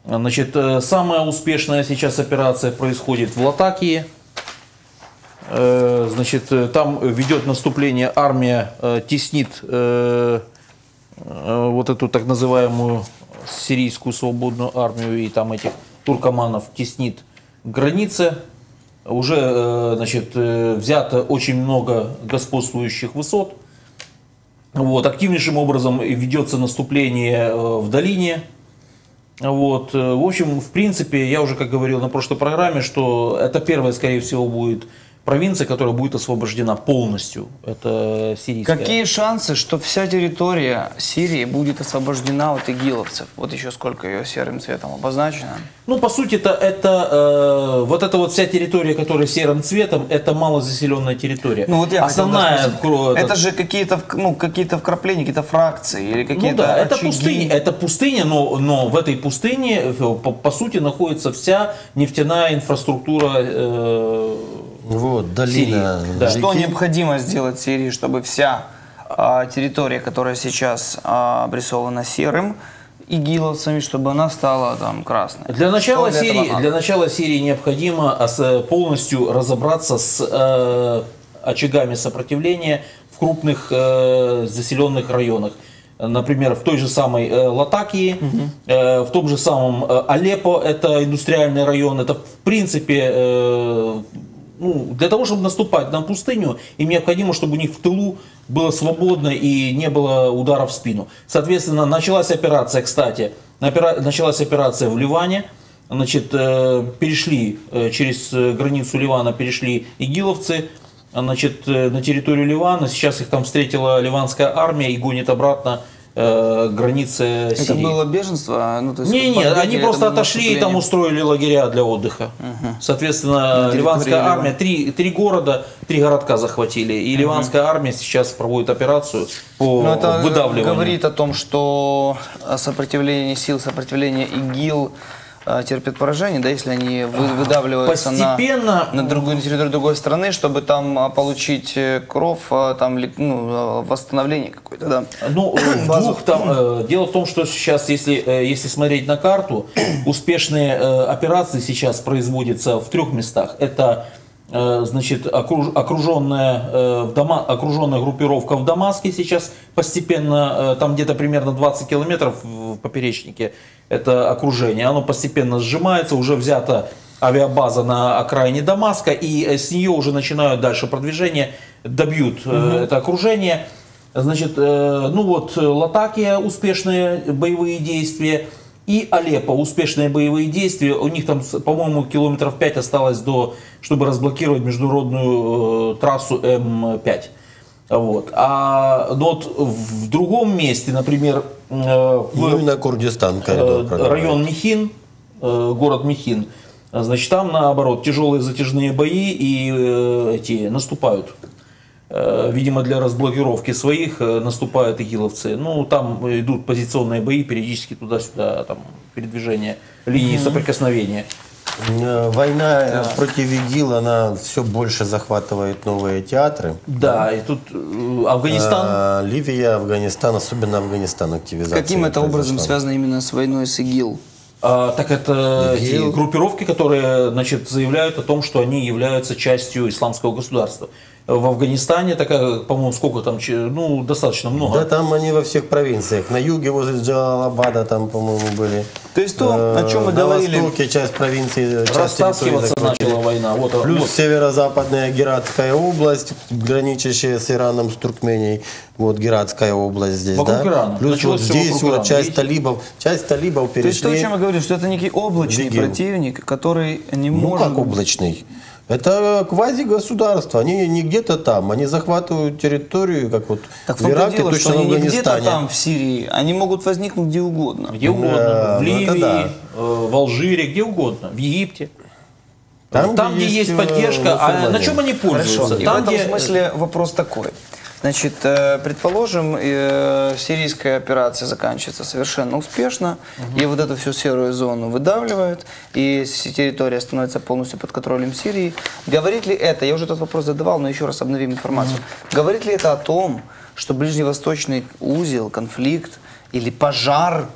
Значит, самая успешная сейчас операция происходит в Латакии. Значит, там ведет наступление армия, теснит вот эту так называемую сирийскую свободную армию и там этих туркоманов теснит границы. Уже э, значит, э, взято очень много господствующих высот. Вот, активнейшим образом ведется наступление э, в долине. Вот, в общем, в принципе, я уже как говорил на прошлой программе, что это первое, скорее всего, будет провинция, которая будет освобождена полностью. Это сирийская. Какие шансы, что вся территория Сирии будет освобождена от игиловцев? Вот еще сколько ее серым цветом обозначено? Ну, по сути, это, э, вот эта вот вся территория, которая серым цветом, это малозаселенная территория. Ну, вот я Основная... Это, это же какие-то ну, какие вкрапления, какие-то фракции или какие-то Ну да, очаги. это пустыня, это пустыня, но, но в этой пустыне, э, по, по сути, находится вся нефтяная инфраструктура э, вот, долина. Сирии. Да. Что необходимо сделать Сирии, чтобы вся а, территория, которая сейчас а, обрисована серым, игиловцами, чтобы она стала там красной? Для начала, для надо? для начала серии необходимо ос- полностью разобраться с э, очагами сопротивления в крупных э, заселенных районах. Например, в той же самой э, Латакии, э, в том же самом э, Алеппо, это индустриальный район, это в принципе э, ну, для того, чтобы наступать на пустыню, им необходимо, чтобы у них в тылу было свободно и не было удара в спину. Соответственно, началась операция, кстати, началась операция в Ливане. Значит, э, перешли э, через э, границу Ливана, перешли игиловцы, значит, на территорию Ливана. Сейчас их там встретила ливанская армия и гонит обратно э, границы Это Сирии. было беженство? Ну, то есть Не, не, они просто это отошли и там устроили лагеря для отдыха. Соответственно, На территории ливанская Ливана. армия, три, три города, три городка захватили. И ливанская армия сейчас проводит операцию по Ну, это выдавливанию. говорит о том, что сопротивление сил, сопротивление ИГИЛ э, терпит поражение, да, если они вы- выдавливаются Постепенно- на, другую на территорию другой страны, чтобы там а, получить э, кров, там ну, э, восстановление какое-то, да. Ну, двух там, э, дело в том, что сейчас, если, э, если смотреть на карту, успешные э, операции сейчас производятся в трех местах. Это э, значит, окруж- окруженная, э, в дома, окруженная группировка в Дамаске сейчас постепенно, э, там где-то примерно 20 километров в поперечнике, это окружение, оно постепенно сжимается, уже взята авиабаза на окраине Дамаска, и э, с нее уже начинают дальше продвижение, добьют э, это окружение. Значит, э, ну вот э, Латакия успешные боевые действия и Алеппо успешные боевые действия. У них там, по-моему, километров 5 осталось до, чтобы разблокировать международную э, трассу М5. Вот. А ну вот в другом месте, например, э, в- Ну на Курдистан Э, район Михин, э, город Михин. Значит, там наоборот тяжелые затяжные бои и э, эти наступают. Э, Видимо, для разблокировки своих э, наступают игиловцы. Ну, там идут позиционные бои, периодически туда-сюда, там передвижение линии соприкосновения. Э, Война э, против ИГИЛ, она все больше захватывает новые театры. Да, и тут Афганистан. А, Ливия, Афганистан, особенно Афганистан активизация. Каким это образом произошла. связано именно с войной с ИГИЛ? А, так это ИГИЛ. группировки, которые значит, заявляют о том, что они являются частью исламского государства. В Афганистане такая, по-моему, сколько там, ну, достаточно много. Да там они во всех провинциях. На юге возле Джалалабада там, по-моему, были. То есть то, о чем мы на говорили. востоке часть провинции, часть Растаскиваться начала война. Вот, Плюс вот. северо-западная Гератская область, граничащая с Ираном, с Туркменией. Вот Гератская область здесь, Вокруг да? Ирана. Плюс Началось вот здесь вот Ирана, часть видите? талибов, часть талибов То есть то, о перешли. чем я говорю, что это некий облачный Вигил. противник, который не Ну может... как облачный? Это квази-государство. Они не где-то там. Они захватывают территорию, как вот Так в в Ираке, дело, точно что в они не где-то Афганистане. там, в Сирии, они могут возникнуть где угодно. Где угодно. Да, в ну это Ливии, да. э, в Алжире, где угодно. В Египте. Там, Там, где есть э, поддержка, а на чем они пользуются? Хорошо. И Там, в этом где- смысле вопрос такой. Значит, э, предположим, э, сирийская операция заканчивается совершенно успешно, и вот эту всю серую зону выдавливают, и территория становится полностью под контролем Сирии. Говорит ли это, я уже этот вопрос задавал, но еще раз обновим информацию, говорит ли это о том, что ближневосточный узел, конфликт или пожар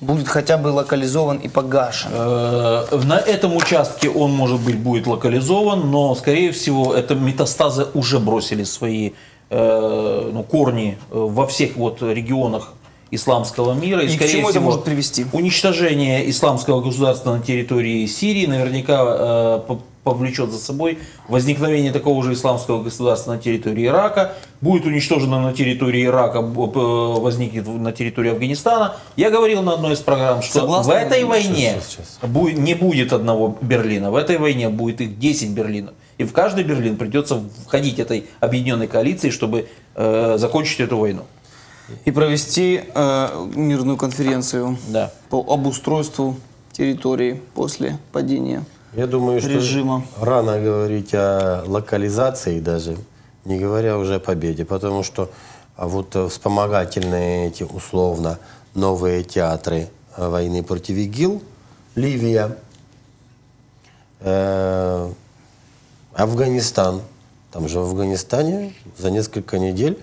будет хотя бы локализован и погашен? Э, На этом участке он, может быть, будет локализован, но, скорее всего, это метастазы уже бросили свои ну, корни э, во всех вот регионах исламского мира. И к скорее чему это всего, может привести? Уничтожение исламского государства на территории Сирии наверняка э, по- повлечет за собой возникновение такого же исламского государства на территории Ирака. Будет уничтожено на территории Ирака, возникнет на территории Афганистана. Я говорил на одной из программ, что Согласны? в этой войне Сейчас, бу- не будет одного Берлина. В этой войне будет их 10 Берлинов. И в каждый Берлин придется входить этой объединенной коалиции, чтобы э, закончить эту войну. И провести э, мирную конференцию Да. по обустройству территории после падения. Я думаю, что режима. рано говорить о локализации даже, не говоря уже о победе, потому что а вот вспомогательные эти условно новые театры э, войны против ИГИЛ, Ливия, э, Афганистан, там же в Афганистане за несколько недель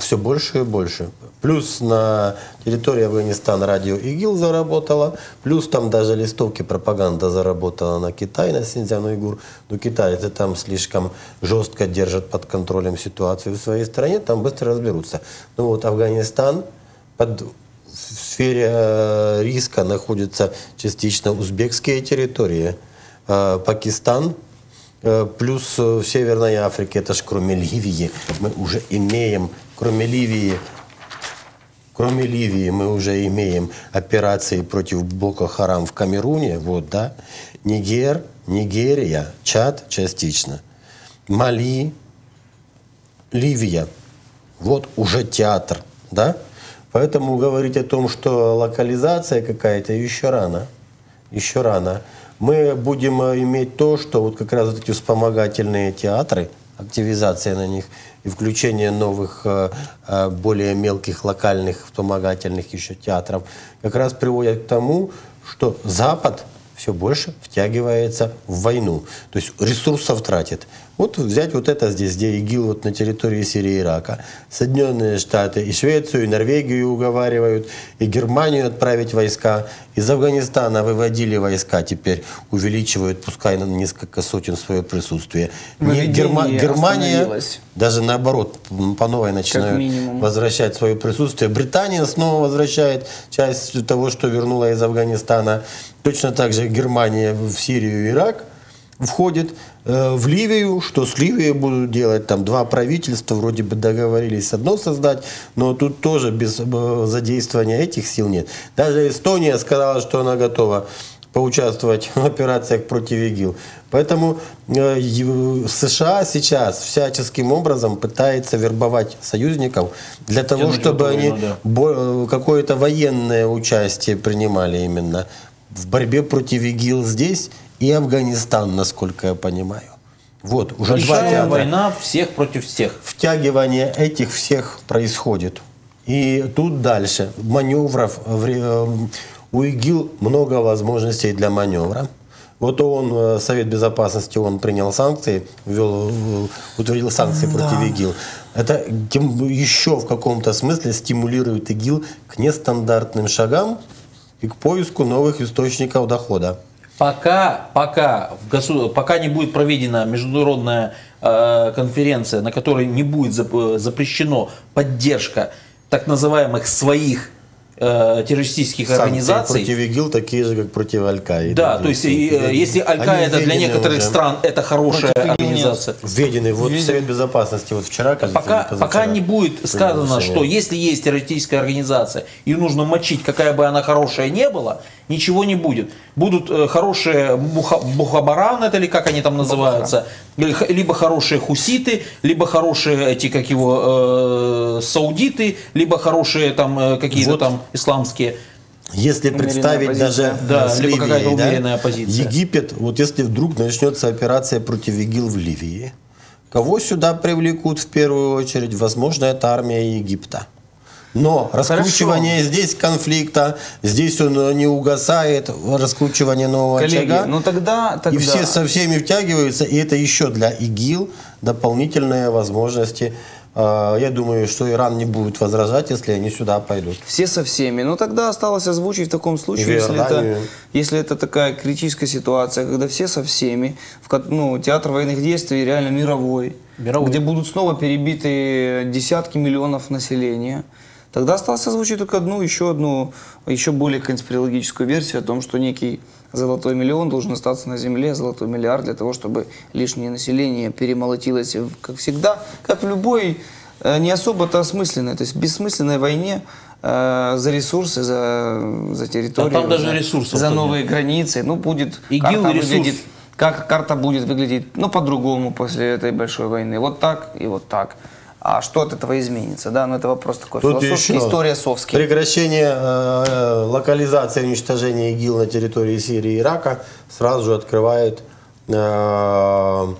все больше и больше. Плюс на территории Афганистана радио ИГИЛ заработало, плюс там даже листовки пропаганда заработала на Китай, на Синьцзян-Уйгур. Но китайцы там слишком жестко держат под контролем ситуацию в своей стране, там быстро разберутся. Ну вот Афганистан под в сфере э, риска находятся частично узбекские территории, э, Пакистан, э, плюс э, в Северной Африке, это же кроме Ливии, мы уже имеем, кроме Ливии, кроме Ливии, мы уже имеем операции против Бока Харам в Камеруне, вот, да, Нигер, Нигерия, Чад частично, Мали, Ливия, вот уже театр, да, Поэтому говорить о том, что локализация какая-то, еще рано. Еще рано. Мы будем э, иметь то, что вот как раз вот эти вспомогательные театры, активизация на них и включение новых, э, э, более мелких локальных вспомогательных еще театров, как раз приводят к тому, что Запад все больше втягивается в войну. То есть ресурсов тратит. Вот взять вот это здесь, где ИГИЛ вот на территории Сирии и Ирака. Соединенные Штаты и Швецию, и Норвегию уговаривают, и Германию отправить войска. Из Афганистана выводили войска, теперь увеличивают, пускай на несколько сотен свое присутствие. Не, Герма, Германия даже наоборот по новой начинают возвращать свое присутствие. Британия снова возвращает часть того, что вернула из Афганистана. Точно так же Германия в Сирию и Ирак входит. Э, в Ливию, что с Ливией будут делать, там два правительства вроде бы договорились одно создать, но тут тоже без э, задействования этих сил нет. Даже Эстония сказала, что она готова поучаствовать в операциях против ИГИЛ. Поэтому э, США сейчас всяческим образом пытается вербовать союзников для того, чтобы они да. какое-то военное участие принимали именно в борьбе против ИГИЛ здесь и Афганистан, насколько я понимаю. Вот, уже Большая два театра. война всех против всех. Втягивание этих всех происходит. И тут дальше маневров. Эм, у ИГИЛ много возможностей для маневра. Вот он, э, Совет Безопасности, он принял санкции, ввел, э, утвердил санкции да. против ИГИЛ. Это еще в каком-то смысле стимулирует ИГИЛ к нестандартным шагам и к поиску новых источников дохода. Пока, пока, в государ... пока не будет проведена международная э, конференция, на которой не будет запрещено поддержка так называемых своих э, террористических Санкции организаций. против ИГИЛ такие же, как против Аль-Каиды. Да, то есть э, если Аль-Каида для некоторых уже. стран это хорошая против организация. Введены. Вот Введены. Совет Безопасности вот вчера, кажется, пока, пока не будет сказано, что если есть террористическая организация и нужно мочить, какая бы она хорошая не была, ничего не будет. Будут э, хорошие буха, бухабаран, это или как они там называются, либо хорошие хуситы, либо хорошие эти, как его, э, саудиты, либо хорошие там э, какие-то вот. там исламские. Если представить оппозиция. даже да, с либо какая-то умеренная да, оппозиция. Египет, вот если вдруг начнется операция против ИГИЛ в Ливии, кого сюда привлекут в первую очередь? Возможно, это армия Египта. Но раскручивание Хорошо. здесь конфликта, здесь он не угасает, раскручивание нового Коллеги, очага. Ну тогда, тогда... И все со всеми втягиваются, и это еще для ИГИЛ дополнительные возможности а, я думаю, что Иран не будет возражать, если они сюда пойдут. Все со всеми. Ну тогда осталось озвучить в таком случае, если это, если это такая критическая ситуация, когда все со всеми, в, ну, театр военных действий реально мировой, мировой, где будут снова перебиты десятки миллионов населения. Тогда осталось озвучить только одну, еще одну, еще более конспирологическую версию о том, что некий золотой миллион должен остаться на земле, золотой миллиард для того, чтобы лишнее население перемолотилось, как всегда, как в любой э, не особо-то осмысленной, то есть бессмысленной войне э, за ресурсы, за, за территорию, а там даже ресурсов за новые нет. границы. Ну, будет ИГИЛ карта ресурс. выглядит, как карта будет выглядеть, ну, по-другому после этой большой войны. Вот так и вот так а что от этого изменится, да, но ну, это вопрос такой Тут философский, еще история совский. Прекращение э, локализации уничтожения ИГИЛ на территории Сирии и Ирака сразу же открывает э,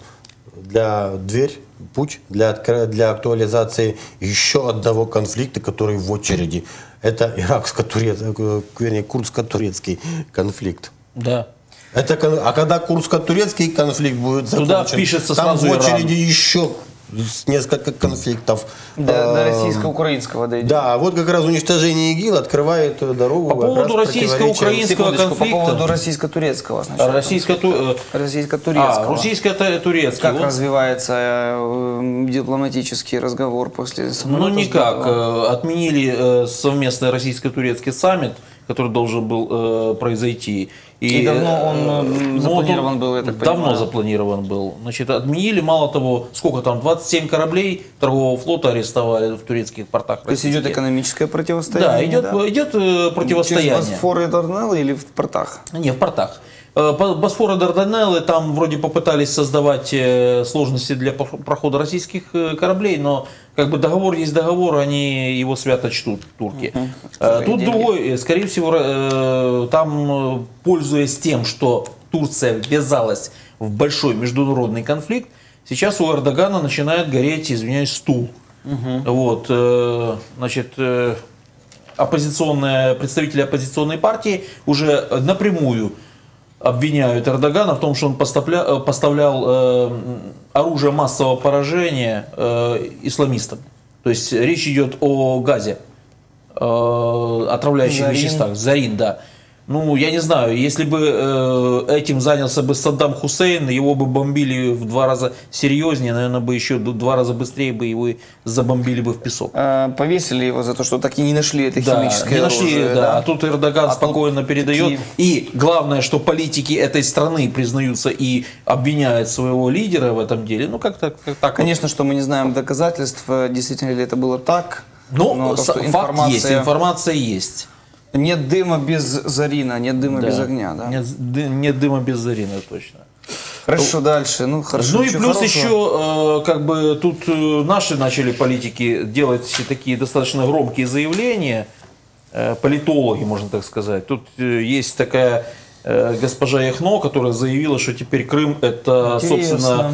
для дверь, путь для, для актуализации еще одного конфликта, который в очереди. Это иракско-турецкий, э, вернее, курдско-турецкий конфликт. Да. Это, а когда курдско-турецкий конфликт будет закончен, Туда впишется там сразу в очереди Иран. еще несколько конфликтов. До, А, до российско-украинского дойдем. Да, вот как раз уничтожение ИГИЛ открывает э, дорогу. По поводу российско-украинского. Секундочку, по конфликта. поводу российско-турецкого э, Российско-турецкого. А, руссийско-турецкий. Как Вот. развивается э, дипломатический разговор после Ну самолета никак. сбитого? Э, Отменили э, совместный российско-турецкий саммит, который должен был э, произойти. И давно он, э, ну, запланирован был, я так Давно понимаю. запланирован был. Значит, отменили, мало того, сколько там, 27 кораблей торгового флота арестовали в турецких портах. То есть идет экономическое Да, противостояние. идет, идет э, Через противостояние. Босфор и Дарнеллы или в портах? Не, в портах. Э, По- Босфор и Дарданеллы там вроде попытались создавать э, сложности для прохода российских э, кораблей, но как бы договор есть договор, они его свято чтут, турки. Э, Тут деньги. другой, скорее всего, там, пользуясь тем, что Турция ввязалась в большой международный конфликт, сейчас у Эрдогана начинает гореть, извиняюсь, стул. Вот, э, значит, оппозиционные, представители оппозиционной партии уже напрямую обвиняют Эрдогана в том, что он поставля- э, поставлял э, оружие массового поражения э, исламистам. То есть речь идет о газе, э, отравляющих Зарин. веществах. Зарин, да. Ну, я не знаю, если бы э, этим занялся бы Саддам Хусейн, его бы бомбили в два раза серьезнее, наверное, бы еще в два раза быстрее бы его забомбили бы в песок. Э, Повесили его за то, что так и не нашли это Да, химическое не нашли, оружие, да. А тут Эрдоган А тут спокойно передает. такие- И главное, что политики этой страны признаются и обвиняют своего лидера в этом деле. Ну, как-то как так. вот. Конечно, что мы не знаем доказательств, э, действительно ли это было так. Ну, но то, факт есть, информация есть. Нет дыма без зарина, нет дыма Да. без огня. Да? Нет, ды- нет дыма без зарина, точно. Хорошо, дальше. Ну, хорошо. ну и плюс хорошего. еще, э, как бы тут э, наши начали политики делать такие достаточно громкие заявления, э, политологи, можно так сказать. Тут э, есть такая госпожа Яхно, которая заявила, что теперь Крым это, Интересно. собственно,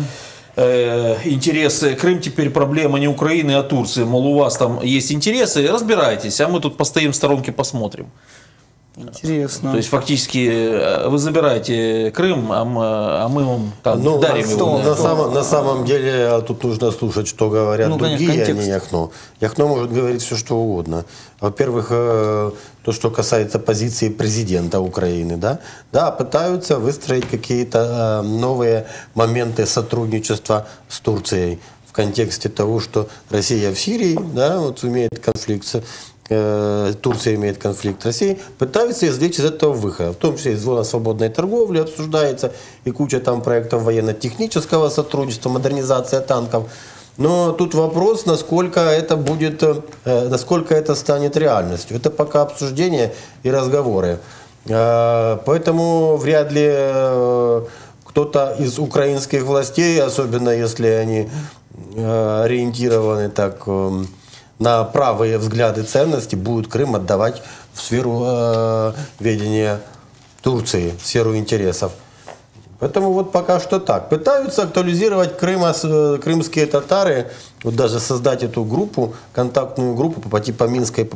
э, интересы. Крым теперь проблема не Украины, а Турции. Мол, у вас там есть интересы, разбирайтесь, а мы тут постоим в сторонке, посмотрим. Интересно. То есть фактически э, вы забираете Крым, а мы, а мы вам там Ну, дарим на, его. на самом, на самом деле а тут нужно слушать, что говорят Ну, конечно, другие, а контекст. не Яхно. Яхно может говорить все, что угодно. Во-первых, э, то, что касается позиции президента Украины, да, да, пытаются выстроить какие-то э, новые моменты сотрудничества с Турцией в контексте того, что Россия в Сирии, да, вот имеет конфликт с Турция имеет конфликт с Россией, пытаются извлечь из этого выход. В том числе и зона свободной торговли обсуждается, и куча там проектов военно-технического сотрудничества, модернизация танков. Но тут вопрос, насколько это будет, э, насколько это станет реальностью. Это пока обсуждение и разговоры. Э, Поэтому вряд ли э, кто-то из украинских властей, особенно если они э, ориентированы так эм, на правые взгляды ценности, будет Крым отдавать в сферу э, ведения Турции, в сферу интересов. Поэтому вот пока что так. Пытаются актуализировать Крыма, э, крымские татары, вот даже создать эту группу, контактную группу по типа Минской,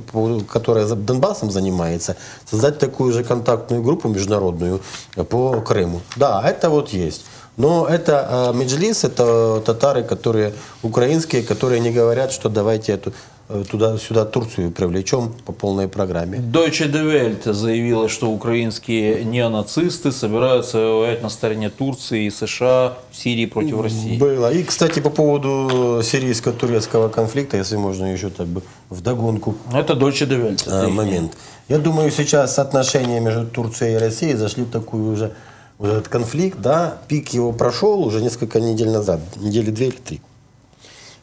которая Донбассом занимается, создать такую же контактную группу международную по Крыму. Да, это вот есть. Но это э, Меджлис, это татары, которые украинские, которые не говорят, что давайте эту э, туда-сюда Турцию привлечем по полной программе. Deutsche Welt заявила, что украинские неонацисты собираются воевать на стороне Турции и США в Сирии против России. Было. И, кстати, по поводу сирийско-турецкого конфликта, если можно еще так бы вдогонку Это Deutsche Welt. это их. момент. Я думаю, сейчас отношения между Турцией и Россией зашли в такую уже вот этот конфликт, да, пик его прошел уже несколько недель назад, недели две или три.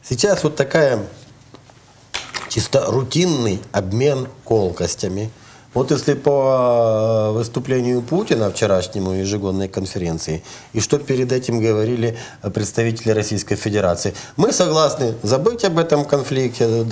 Сейчас вот такая чисто рутинный обмен колкостями. Вот если по выступлению Путина вчерашнему ежегодной конференции, и что перед этим говорили представители Российской Федерации, мы согласны забыть об этом конфликте,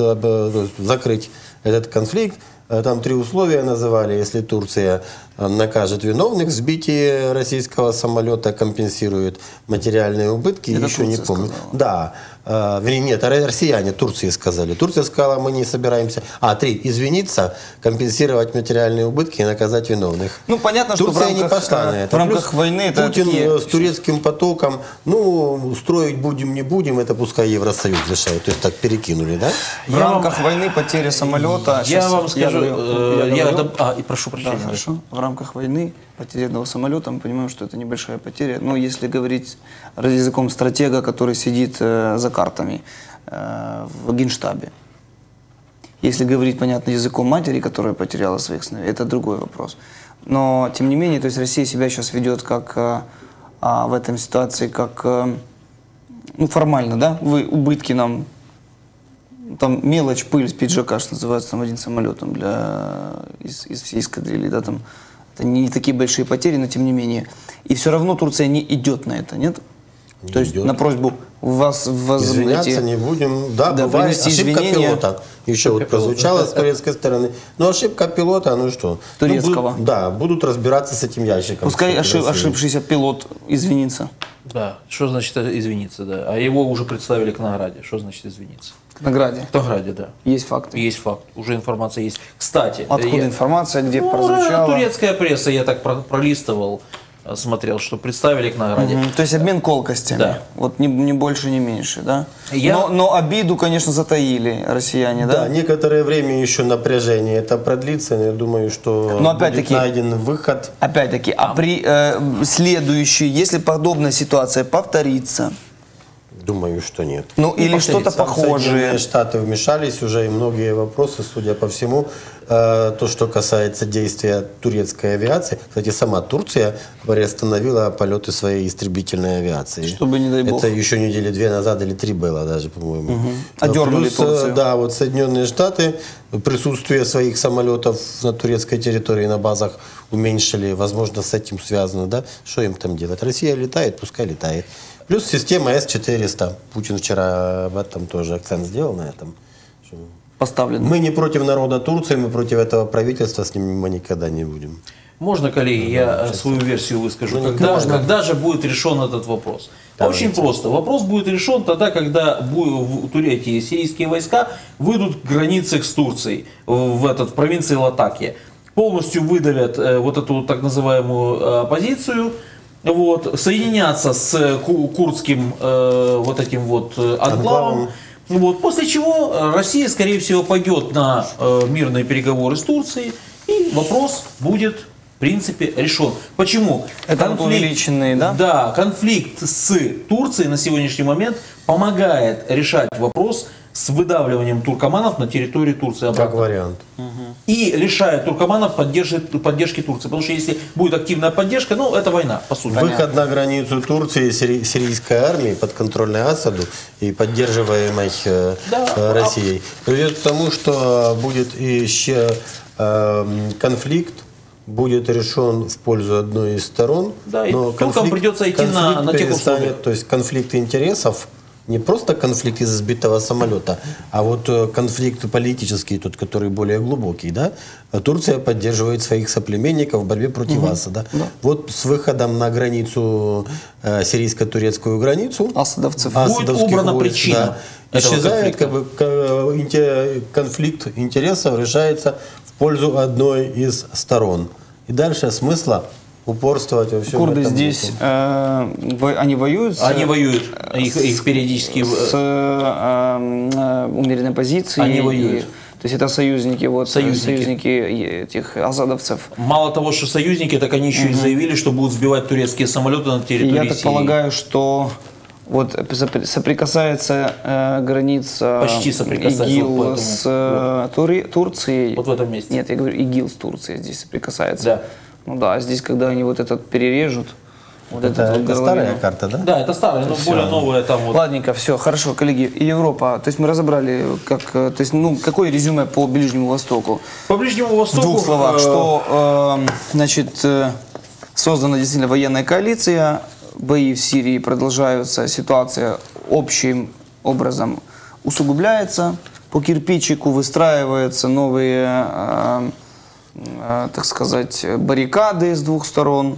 закрыть этот конфликт. Э, Там три условия называли, если Турция э, накажет виновных в сбитии российского самолета, компенсирует материальные убытки. Это еще не Турция помню. сказала. Да. Э, вернее, нет, ро- россияне Турции сказали. Турция сказала, мы не собираемся. А, три, извиниться, компенсировать материальные убытки и наказать виновных. Ну, понятно, что в Турция не рамках, пошла э, на это. в рамках Плюс войны это Путин такие- э, с турецким потоком, ну, строить будем, не будем, это пускай Евросоюз решает. То есть так перекинули, да? В Я вам- рамках войны потеря самолета. Я Щас вам скажу, говорю- э, я говорю. доб- а, и прошу Да, прощения. хорошо. В рамках войны потеря одного самолета, мы понимаем, что это небольшая потеря. Но если говорить языком стратега, который сидит э, за картами э, в генштабе. Если говорить, понятно, языком матери, которая потеряла своих сыновей, это другой вопрос. Но, тем не менее, то есть Россия себя сейчас ведет как э, а, в этом ситуации, как, э, ну, формально, да, вы убытки нам там мелочь, пыль с пиджака, что называется, там один самолет там, для, из, из всей эскадрильи, да, там, это не такие большие потери, но тем не менее. И все равно Турция не идет на это, нет? Не То есть идет. на просьбу вас Извиняться возмутить. не будем. Да, Да, бывает принести ошибка извинения. пилота. Еще вот прозвучала с турецкой стороны. Но ошибка пилота, ну что? Ну, Турецкого. будут- да, будут разбираться с этим ящиком. Пускай ошиб- ошибшийся пилот извинится. Да, что значит э, извиниться, да? А его уже представили к награде. Что значит извиниться? К награде. К награде, да. Есть факты. Есть факт, уже информация есть. Кстати, Откуда я- информация, где Ну, прозвучала? турецкая пресса, я так про- пролистывал, э, смотрел, что представили к награде. Мгм. То есть обмен колкостями. Да. Вот не, не больше, не меньше, да? Я- Но, но обиду, конечно, затаили россияне, Да, да? некоторое время еще напряжение это продлится, я думаю, что Но будет опять-таки- найден выход. Опять-таки, а при э, следующей, если подобная ситуация повторится, Думаю, что нет. ну или что-то похожее, Соединенные Штаты вмешались уже и многие вопросы, судя по всему, то, что касается действия турецкой авиации. Кстати, сама Турция приостановила полеты своей истребительной авиации. Чтобы, не дай бог. Это еще недели две назад или три было даже, по-моему. А Одернули плюс, э, Турцию. Да, вот Соединенные Штаты присутствие своих самолетов на турецкой территории, на базах уменьшили. Возможно, с этим связано, да? Что им там делать? Россия летает, пускай летает. Плюс система С-400. Путин вчера об этом тоже акцент сделал на этом. Что поставлено. Мы не против народа Турции, мы против этого правительства, с ним мы никогда не будем. Можно, коллеги, я свою версию выскажу? Ну, Когда, можно. когда же будет решен этот вопрос? Давайте. Очень просто. Вопрос будет решен тогда, когда в Турете сирийские войска выйдут к границе с Турцией, в, этот, в провинции Латакия. Полностью выдавят э, вот эту так называемую э, оппозицию, вот, соединятся с ку- курдским э, вот этим вот э, анклавом. Анклавом. Вот, после чего э, Россия, скорее всего, пойдет на э, мирные переговоры с Турцией, и вопрос будет, в принципе, решен. Почему? Это вот увеличенные, да? Да, конфликт с Турцией на сегодняшний момент помогает решать вопрос с выдавливанием туркоманов на территории Турции. Как обратно. вариант. И лишает туркоманов поддержки, поддержки Турции. Потому что если будет активная поддержка, ну, это война, по сути. Выход на границу Турции сири- сирийской армии, подконтрольной Асаду и поддерживаемой э, Да. э, Россией, приведет к тому, что будет еще э, конфликт, будет решен в пользу одной из сторон. Да, и туркам придется идти на- конфликт на тех перестанет, условиях. То есть конфликт интересов, не просто конфликт из сбитого самолета, а вот э, конфликт политический, тот, который более глубокий, да? Турция поддерживает своих соплеменников в борьбе против Асада. Вот с выходом на границу, э, сирийско-турецкую границу, Асадовцев. Будет убрана войск, причина да, исчезает как бы, конфликт интересов решается в пользу одной из сторон. И дальше смысла упорствовать во всем Курды этом здесь, э, во- они воюют с, Они воюют, их, их периодически... э, с э, э, умеренной позицией. Они и- воюют. то есть это союзники, вот, Союзники. союзники этих азадовцев. Мало того, что союзники, так они еще и заявили, что будут сбивать турецкие самолеты на территории я так Сирии. полагаю, что вот сопри- соприкасается э, граница Почти соприкасается, ИГИЛ вот поэтому. с э, Тури- Турцией. Вот в этом месте. Нет, я говорю, ИГИЛ с Турцией здесь соприкасается. Да. Ну да, здесь, когда они вот этот перережут, вот Это, этот вот это старая карта, да? Да, это старое, но более новое там вот. Ладненько, все, хорошо, коллеги. И Европа, то есть мы разобрали, как, э, то есть, ну, какое резюме по Ближнему Востоку? По Ближнему В Востоку... двух словах, э, что, э, значит, э, создана действительно военная коалиция, бои в Сирии продолжаются, ситуация общим образом усугубляется, по кирпичику выстраиваются новые, э, так сказать, баррикады с двух сторон.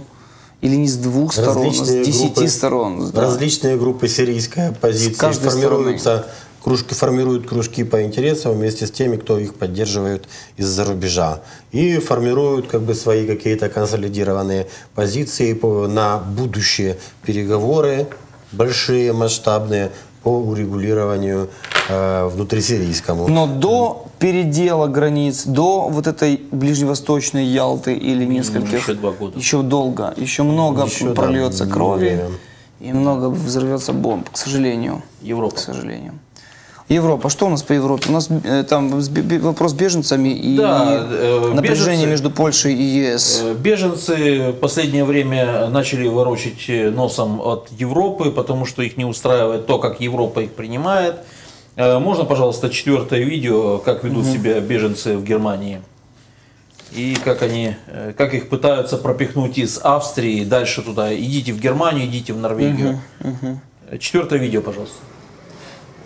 Или не с двух сторон, а с десяти группы, сторон. да. Различные группы сирийской оппозиции С каждой формируются, кружки, формируют кружки по интересам вместе с теми, кто их поддерживает из-за рубежа. И формируют как бы свои какие-то консолидированные позиции по- на будущие переговоры, большие, масштабные, по урегулированию э, внутрисирийскому. Но до передела границ, до вот этой ближневосточной Ялты или нескольких... еще два года. Еще долго, еще много Еще, да, прольется крови время. и много взорвется бомб, к сожалению. Европа. К сожалению. Европа. Что у нас по Европе? У нас э, там вопрос с беженцами и Да, э, напряжение беженцы- между Польшей и ЕС. Э, Беженцы в последнее время начали ворочить э, носом от Европы, потому что их не устраивает то, как Европа их принимает. Э, Можно, пожалуйста, четвертое видео, как ведут себя беженцы в Германии? И как они, э, как их пытаются пропихнуть из Австрии дальше туда. Идите в Германию, идите в Норвегию. Э, Четвертое видео, пожалуйста.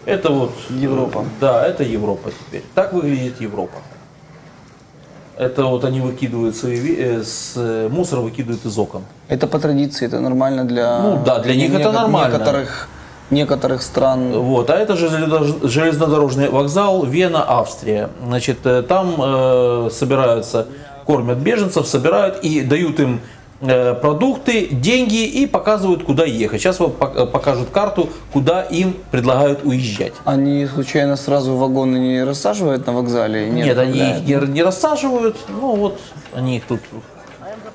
Это вот Европа. Да, это Европа теперь. Так выглядит Европа. Это вот они выкидывают свои э, с, э, мусор выкидывают из окон. Это по традиции, это нормально для... Ну да, для них это нормально. Некоторых, некоторых стран. Вот, а это же железнодорож- железнодорожный вокзал Вена, Австрия. Значит, э, там э, собираются, кормят беженцев, собирают и дают им э, продукты, деньги и показывают, куда ехать. Сейчас вам пок- покажут карту, куда им предлагают уезжать. Они случайно сразу вагоны не рассаживают на вокзале? Нет, они отправляют? их не, не рассаживают, ну вот они их тут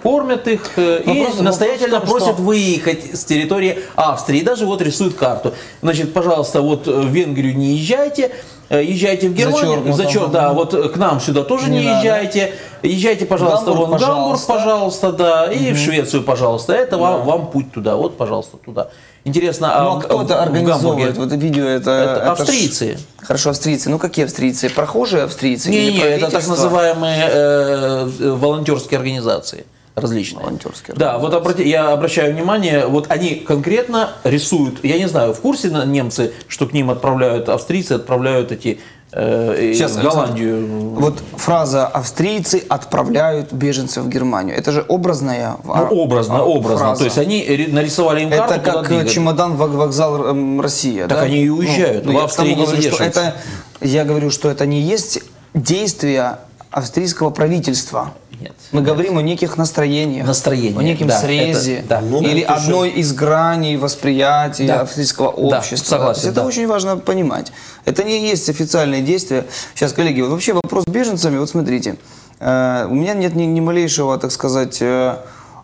кормят их э, и Вопрос- настоятельно вопрос просят выехать с территории Австрии. И даже вот рисуют карту. Значит, пожалуйста, вот в Венгрию не езжайте, э, езжайте в Германию. Зачеркнуто. Зачер- да, вот э, к нам сюда тоже не, Не надо. езжайте. Езжайте, пожалуйста, Гамбург, вон в Гамбург, пожалуйста. да, и в Швецию, пожалуйста. Это вам, вам путь туда. Вот, пожалуйста, туда. Интересно, а, Ну, а кто это организовывает? Вот это видео это... Это ж- австрийцы. Хорошо, австрийцы. Ну, какие австрийцы? Прохожие австрийцы? Не, или не, это так называемые э, э, волонтерские организации различные. Волонтерские Да, вот обрати- я обращаю внимание, вот они конкретно рисуют, я не знаю, в курсе немцы, что к ним отправляют, австрийцы отправляют эти э, Сейчас, в Голландию. Вот фраза «австрийцы отправляют беженцев в Германию». Это же образная Ну, образно, а, образно. фраза. То есть они нарисовали им карту, Это как двигаться. чемодан в вокзал эм, Россия. Так да? они и уезжают, в я Австрии к тому не говорю, что это, Я говорю, что это не есть действия австрийского правительства. Нет. Мы говорим о неких настроениях, Настроения, о неком да, срезе, это- да. Ну, или это же- одной из граней восприятия Да. австрийского Да, общества. согласен, То есть это да. очень важно понимать. Это не есть официальные действия. Сейчас, коллеги, вот вообще вопрос с беженцами, вот смотрите, э, у меня нет ни, ни малейшего, так сказать, э,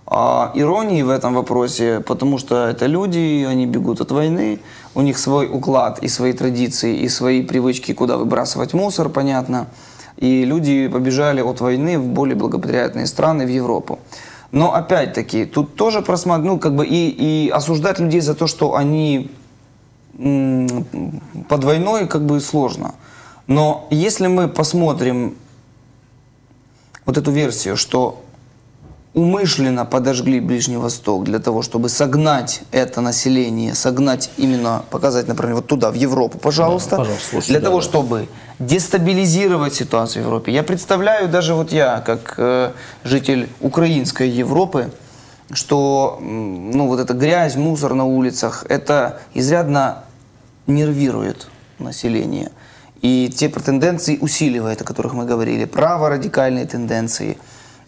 а, иронии в этом вопросе, потому что это люди, они бегут от войны, у них свой уклад и свои традиции, и свои привычки, куда выбрасывать мусор, понятно. И люди побежали от войны в более благоприятные страны, в Европу. Но опять-таки, тут тоже просматривать, ну, как бы и, и осуждать людей за то, что они под войной, как бы сложно. Но если мы посмотрим вот эту версию, что умышленно подожгли Ближний Восток для того, чтобы согнать это население, согнать именно, показать, например, вот туда, в Европу, пожалуйста, пожалуйста, вот для сюда, того, да. чтобы дестабилизировать ситуацию в Европе. Я представляю, даже вот я, как э, житель украинской Европы, что ну, вот эта грязь, мусор на улицах, это изрядно нервирует население. И те тенденции усиливает, о которых мы говорили, праворадикальные тенденции,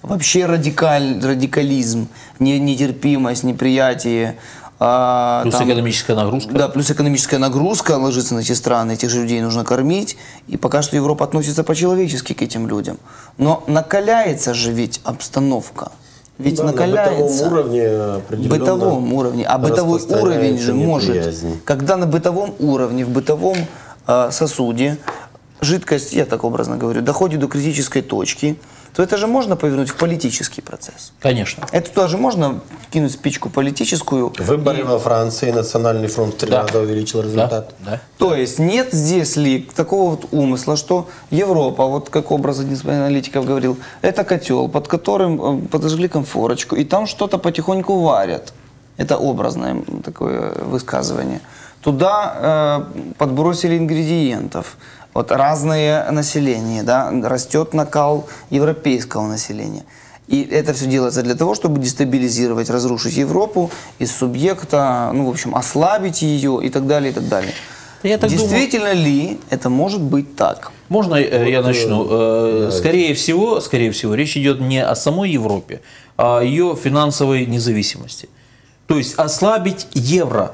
вообще радикаль, радикализм, не- нетерпимость, неприятие. а, Плюс там- экономическая нагрузка. да, плюс экономическая нагрузка ложится на эти страны, этих же людей нужно кормить. И пока что Европа относится по-человечески к этим людям. Но накаляется же ведь обстановка. Ведь Да, на накаляется. бытовом уровне определенно бытовом уровне. А бытовой уровень же может, когда на бытовом уровне, в бытовом э, сосуде жидкость, я так образно говорю, доходит до критической точки, то это же можно повернуть в политический процесс. Конечно. Это туда же можно кинуть спичку политическую. Выборы во Франции Национальный фронт три Да. раза увеличил результат. Да, да. То есть нет здесь ли такого вот умысла, что Европа, вот как образ один из аналитиков говорил, это котел, под которым э, подожгли конфорочку, и там что-то потихоньку варят. Это образное такое высказывание. Туда э, подбросили ингредиентов. Вот разное население, да, растет накал европейского населения. И это все делается для того, чтобы дестабилизировать, разрушить Европу из субъекта, ну, в общем, ослабить ее и так далее, и так далее. Я так Действительно ли это может быть так? Можно э, я начну? Э, Скорее всего, скорее всего, речь идет не о самой Европе, а о ее финансовой независимости. То есть ослабить евро.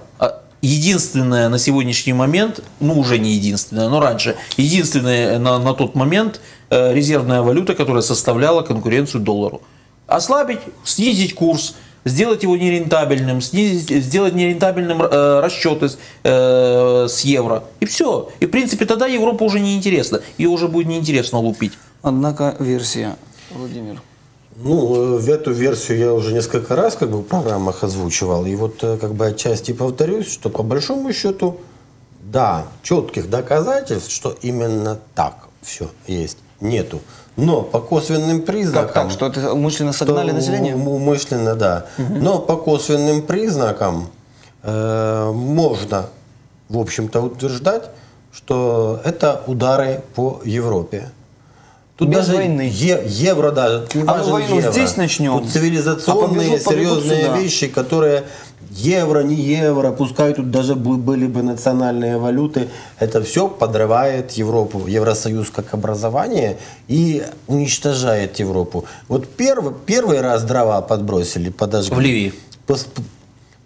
Единственное на сегодняшний момент, ну уже не единственное, но раньше, единственная на, на тот момент э, резервная валюта, которая составляла конкуренцию доллару. Ослабить, снизить курс, сделать его нерентабельным, снизить, сделать нерентабельным э, расчеты э, с евро. И все. И в принципе тогда Европа уже не интересна. Ее уже будет неинтересно лупить. Однако версия, Владимир. Ну, э, в эту версию я уже несколько раз как бы в программах озвучивал. И вот э, как бы отчасти повторюсь, что по большому счету, да, четких доказательств, что именно так все есть, нету. Но по косвенным признакам... Как так? Что это умышленно согнали население? ум- Умышленно, да. Но по косвенным признакам э, можно, в общем-то, утверждать, что это удары по Европе. Тут Без даже войны. е- евро даже. не А мы войну евро. здесь начнем, Тут а цивилизационные, побежут- побегут серьезные сюда. вещи, которые евро, не евро, пускай тут даже были бы национальные валюты, это все подрывает Европу, Евросоюз как образование и уничтожает Европу. Вот первый, первый раз дрова подбросили, подожгли. В Ливии. Пос-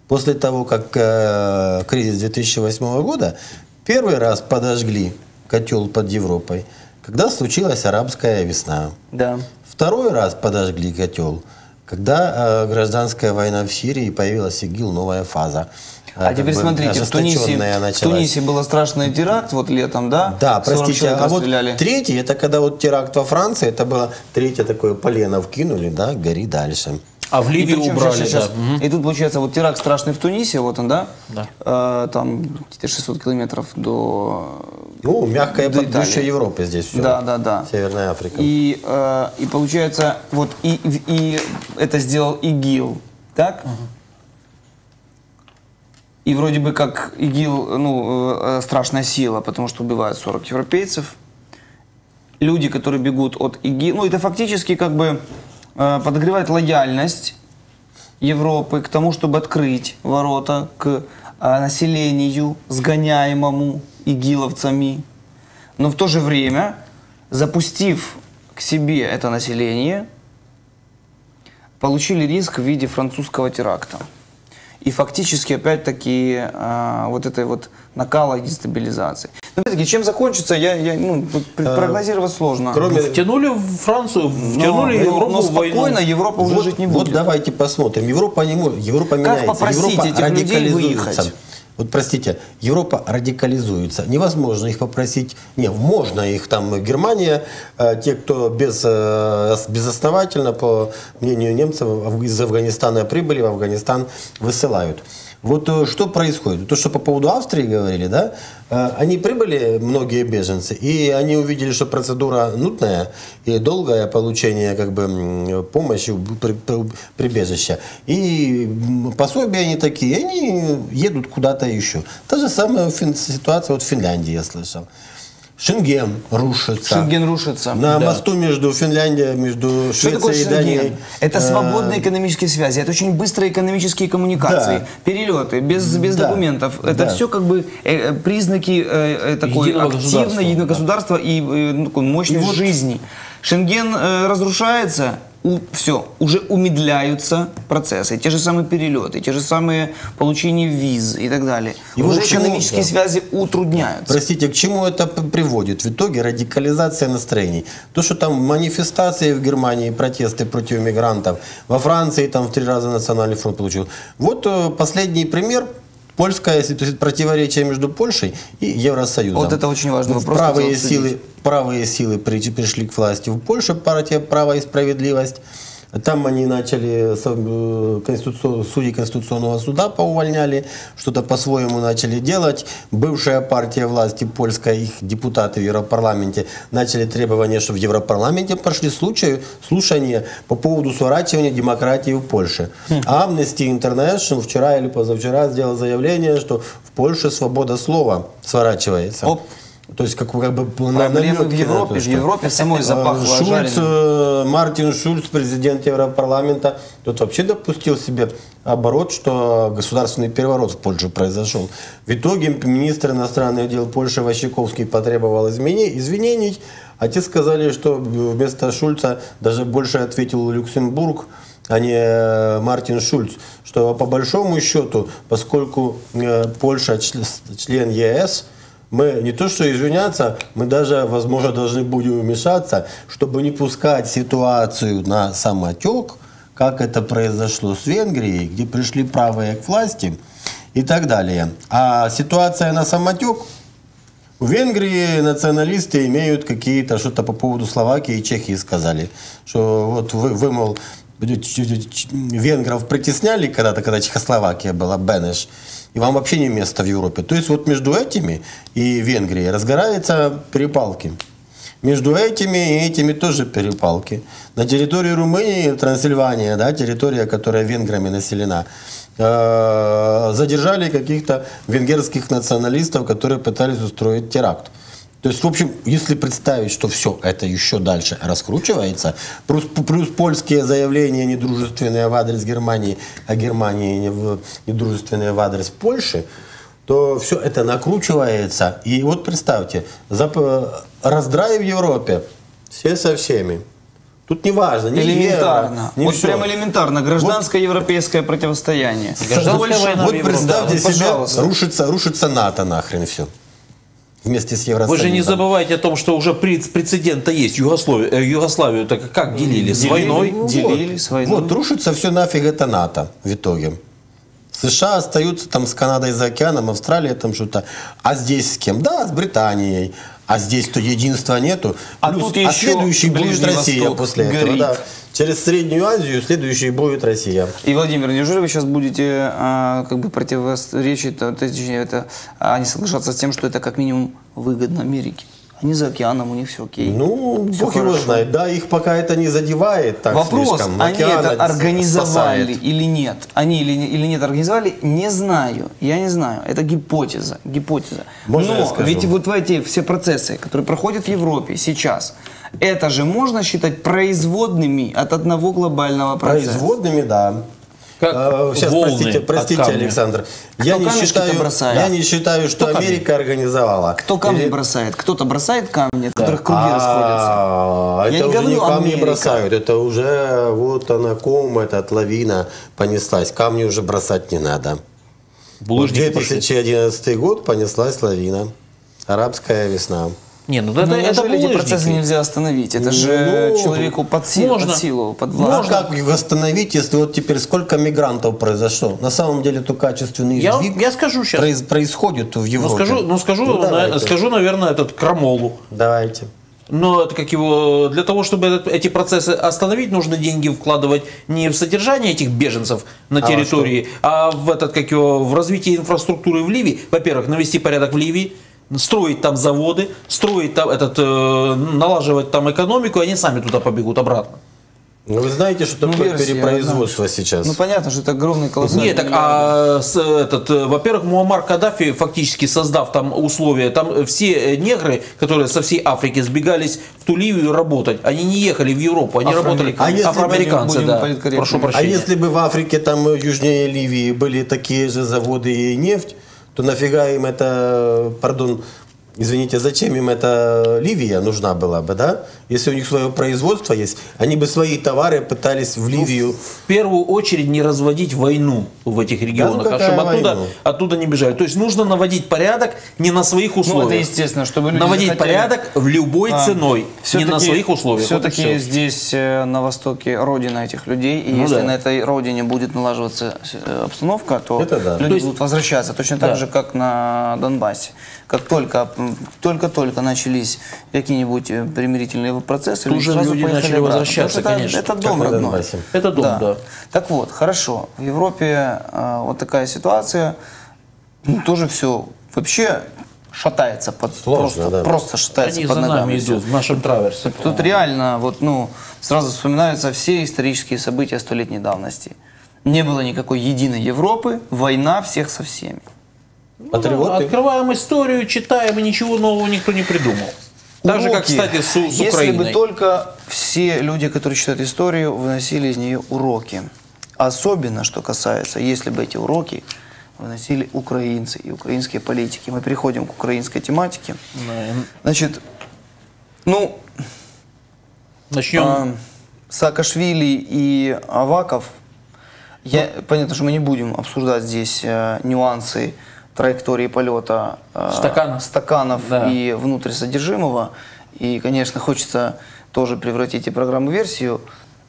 После того, как э, кризис 2008 года, первый раз подожгли котел под Европой, когда случилась арабская весна. Да. Второй раз подожгли котел, когда э, гражданская война в Сирии появилась ИГИЛ, новая фаза. А Э, теперь как бы смотрите, в Тунисе, ожесточенная в началась. Тунисе был страшный теракт вот летом, да? Да, 40 простите, а вот расстреляли. третий, это когда вот теракт во Франции, это было третье такое полено вкинули, да, гори дальше. А в Ливию причем убрали, щас- щас- да. И тут получается вот теракт страшный в Тунисе, вот он, да? Да. Э, там какие-то 600 километров до... Ну, мягкая До подгуща Италии. Европы здесь все. Да, да, да. Северная Африка. И, э, и получается, вот и, и это сделал ИГИЛ, так? И вроде бы как ИГИЛ, ну, э, страшная сила, потому что убивают 40 европейцев. Люди, которые бегут от ИГИЛ, ну, это фактически как бы э, подогревает лояльность Европы к тому, чтобы открыть ворота к э, населению, сгоняемому игиловцами. Но в то же время, запустив к себе это население, получили риск в виде французского теракта. И фактически, опять-таки, э, вот этой вот накала и дестабилизации. Но, опять-таки, чем закончится, я, я, ну, пр- прогнозировать сложно. Кроме Втянули в Францию, втянули но, Европу но в войну. спокойно Европа уже вот, жить не вот будет. давайте посмотрим. Европа не может, Европа меняется. попросить Европа этих людей радикализуется. выехать? Вот простите, Европа радикализуется. Невозможно их попросить. Не, можно их там Германия, э, те, кто без, э, безосновательно, по мнению немцев, из Афганистана прибыли, в Афганистан высылают. Вот э, что происходит? То, что по поводу Австрии говорили, да, э, они прибыли, многие беженцы, и они увидели, что процедура нудная и долгое получение как бы помощи, при- при- прибежища. И пособия они такие, они едут куда-то еще. Та же самая ситуация вот в Финляндии, я слышал. Шенген рушится. Шенген рушится. На Да. мосту между Финляндией, между Что такое Швецией и Данией. Шенген? Это э, свободные экономические связи, это очень быстрые экономические коммуникации, Да. перелеты, без, без Да. документов. Это Да. все как бы э, э, признаки э, такой Единого активной государства, единого да. государства и э, ну, мощной И вот- жизни. Шенген э, разрушается, все, уже умедляются процессы, те же самые перелеты, те же самые получение виз и так далее. И уже чему- экономические да. связи утрудняются. Простите, к чему это приводит? В итоге радикализация настроений. То, что там манифестации в Германии, протесты против мигрантов, во Франции там в три раза национальный фронт получил. Вот э, последний пример. Польское противоречие между Польшей и Евросоюзом. Вот это очень важный вопрос, Правые силы, правые силы при- пришли к власти в Польше, партия «Право и справедливость». Там они начали э, конституцион- судей Конституционного суда поувольняли, что-то по-своему начали делать. Бывшая партия власти польская, их депутаты в Европарламенте начали требования, чтобы в Европарламенте прошли случаи, слушания по поводу сворачивания демократии в Польше. А Amnesty International вчера или позавчера сделал заявление, что в Польше свобода слова сворачивается. Оп. То есть как, как бы Проблемы в намёки на Европе, то, в что- Европе самой запахло Шульц, жареным. э, Мартин Шульц, президент Европарламента, тут вообще допустил себе оборот, что государственный переворот в Польше произошел. В итоге министр иностранных дел Польши Ващиковский потребовал измени- извинений, а те сказали, что вместо Шульца даже больше ответил Люксембург, а не э, Мартин Шульц, что по большому счету, поскольку э, Польша член ЕС, мы не то что извиняться, мы даже, возможно, должны будем вмешаться, чтобы не пускать ситуацию на самотек, как это произошло с Венгрией, где пришли правые к власти и так далее. А ситуация на самотек в Венгрии националисты имеют какие-то что-то по поводу Словакии и Чехии сказали, что вот вы, вы мол, венгров притесняли когда-то, когда Чехословакия была, Бенеш, и вам вообще не место в Европе. То есть вот между этими и Венгрией разгораются перепалки. Между этими и этими тоже перепалки. На территории Румынии, Трансильвания, да, территория, которая венграми населена, э, задержали каких-то венгерских националистов, которые пытались устроить теракт. То есть, в общем, если представить, что все это еще дальше раскручивается, плюс, плюс польские заявления недружественные в адрес Германии, а Германии недружественные в адрес Польши, то все это накручивается. И вот представьте, зап- раздрай в Европе, все со всеми. Тут не важно, не Элементарно. евро, не вот всё. прям элементарно. Гражданское европейское противостояние. Гражданская вот, вот представьте Да, себе, пожалуйста. рушится, рушится НАТО нахрен все. Вместе с Вы Евросоюзом. же не забывайте о том, что уже прец- прецедент-то есть. Югославию, э, Югославию так как делили? С Делили. войной? Ну, делили с войной. Вот, рушится все нафиг это НАТО в итоге. США остаются там с Канадой за океаном, Австралия там что-то. А здесь с кем? Да, с Британией. А здесь-то единства нету. А Плюс- тут а еще следующий будет Россия Восток после этого. горит. Да. Через Среднюю Азию следующий будет Россия. И, Владимир, неужели вы сейчас будете а, как бы противоречить, то, точнее, это, а, не соглашаться с тем, что это как минимум выгодно Америке? Они за океаном, у них все окей. Ну, Всё бог его хорошо. знает. Да, их пока это не задевает так Вопрос, слишком. они Океан это организовали спасает. или нет? Они или, или нет организовали, не знаю. Я не знаю. Это гипотеза. Гипотеза. Можно Но ведь вот в эти все процессы, которые проходят в Европе сейчас, это же можно считать производными от одного глобального процесса. Производными, да. Как А, Сейчас, волны простите, простите. Александр. Кто Я не, считаю, бросает? я не считаю, что Кто камни? Америка организовала. Кто камни Или- бросает? Кто-то бросает камни, от которых круги расходятся. А, Я Это не уже не говорю камни Америка. бросают, это уже вот она ком, этот лавина понеслась. Камни уже бросать не надо. Булыжники пошли. 2011 год понеслась лавина. Арабская весна. Не, ну Но это, это неужели эти булыжники. процессы нельзя остановить? Это же Ну, человеку под силу, можно. под силу, под Ну, власть. а как их восстановить, если вот теперь сколько мигрантов произошло? На самом деле, то качественный Я, сдвиг я скажу сейчас. произ- происходит в Ну Европе. скажу, ну, скажу, Ну, на- скажу, наверное, этот крамолу. Давайте. Но это как его для того, чтобы этот- эти процессы остановить, нужно деньги вкладывать не в содержание этих беженцев на во территории, а, в этот как его в развитие инфраструктуры в Ливии. Во-первых, навести порядок в Ливии, строить там заводы, строить там этот э, налаживать там экономику, они сами туда побегут обратно. Ну, вы знаете, что Ну, такое версия перепроизводство сейчас? Ну понятно, что это огромный колоссальный Нет, так, а с, этот, э, во-первых, Муаммар Каддафи, фактически создав там условия, там все э, негры, которые со всей Африки сбегались в ту Ливию работать, они не ехали в Европу, они работали А если афроамериканцы, будем да. Прошу А прощения. если бы в Африке, там э, южнее Ливии, были такие же заводы и нефть, то нафига им это, пардон, извините, зачем им эта Ливия нужна была бы, да? Если у них свое производство есть, они бы свои товары пытались в Ливию. В первую очередь не разводить войну в этих регионах, а ну какая чтобы оттуда, оттуда не бежали. То есть нужно наводить порядок не на своих Ну, условиях. это естественно, чтобы люди Наводить захотели- порядок в любой А, ценой, не всё-таки- на своих условиях. Вот Все-таки всё. здесь э, на Востоке родина этих людей, и Ну если да. на этой родине будет налаживаться э, обстановка, то Это да. люди То есть- будут возвращаться, точно так Да. же, как на Донбассе. Как только только-только начались какие-нибудь э, примирительные процессы, Тут же сразу люди поехали начали обратно. возвращаться, что конечно. Это, это Как дом на родной. Донбассе. Это дом, да. Так вот, хорошо. В Европе э, вот такая ситуация, ну, тоже все вообще шатается под Сложно, просто, да. просто шатается Они под за ногами. нами идут в нашем траверсе. Тут реально вот, ну, сразу вспоминаются все исторические события столетней давности. Не было никакой единой Европы, война всех со всеми. Патриоты. Открываем историю, читаем, и ничего нового никто не придумал. Так же, как, Уроки. кстати, с, с Если Украиной. бы только все люди, которые читают историю, выносили из нее уроки. Особенно, что касается, если бы эти уроки выносили украинцы и украинские политики. Мы переходим к украинской тематике. Значит, ну, Начнем. а, Саакашвили и Аваков, я, понятно, что мы не будем обсуждать здесь э, нюансы траектории полета э, Стаканов. стаканов Да. и внутрь содержимого. И, конечно, хочется тоже превратить и программу версию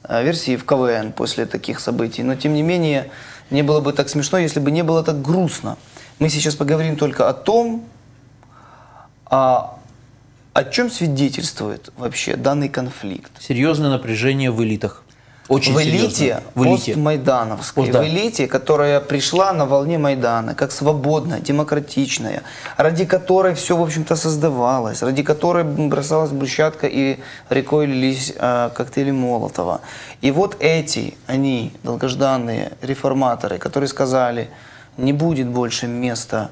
э, версии в КВН после таких событий. Но, тем не менее, не было бы так смешно, если бы не было так грустно. Мы сейчас поговорим только о том, а, о чем свидетельствует вообще данный конфликт. Серьезное напряжение в элитах. Очень в элите, В элите. постмайдановской, Пост, да. в элите, которая пришла на волне Майдана, как свободная, демократичная, ради которой все, в общем-то, создавалось, ради которой бросалась брусчатка и рекой лились э, коктейли Молотова. И вот эти, они, долгожданные реформаторы, которые сказали, не будет больше места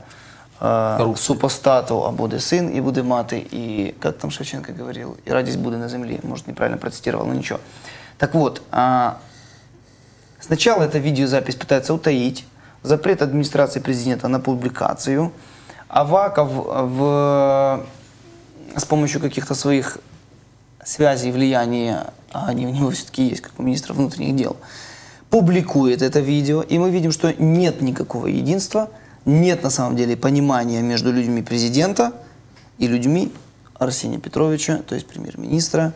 э, супостату, а буде сын и буде маты, и, как там Шевченко говорил, и радость буде на земле. Может, неправильно процитировал, но ничего. Так вот, а, сначала эта видеозапись пытается утаить, запрет администрации президента на публикацию, Аваков в, с помощью каких-то своих связей, влияния, а они у него все-таки есть, как у министра внутренних дел, публикует это видео, и мы видим, что нет никакого единства, нет на самом деле понимания между людьми президента и людьми Арсения Петровича, то есть премьер-министра.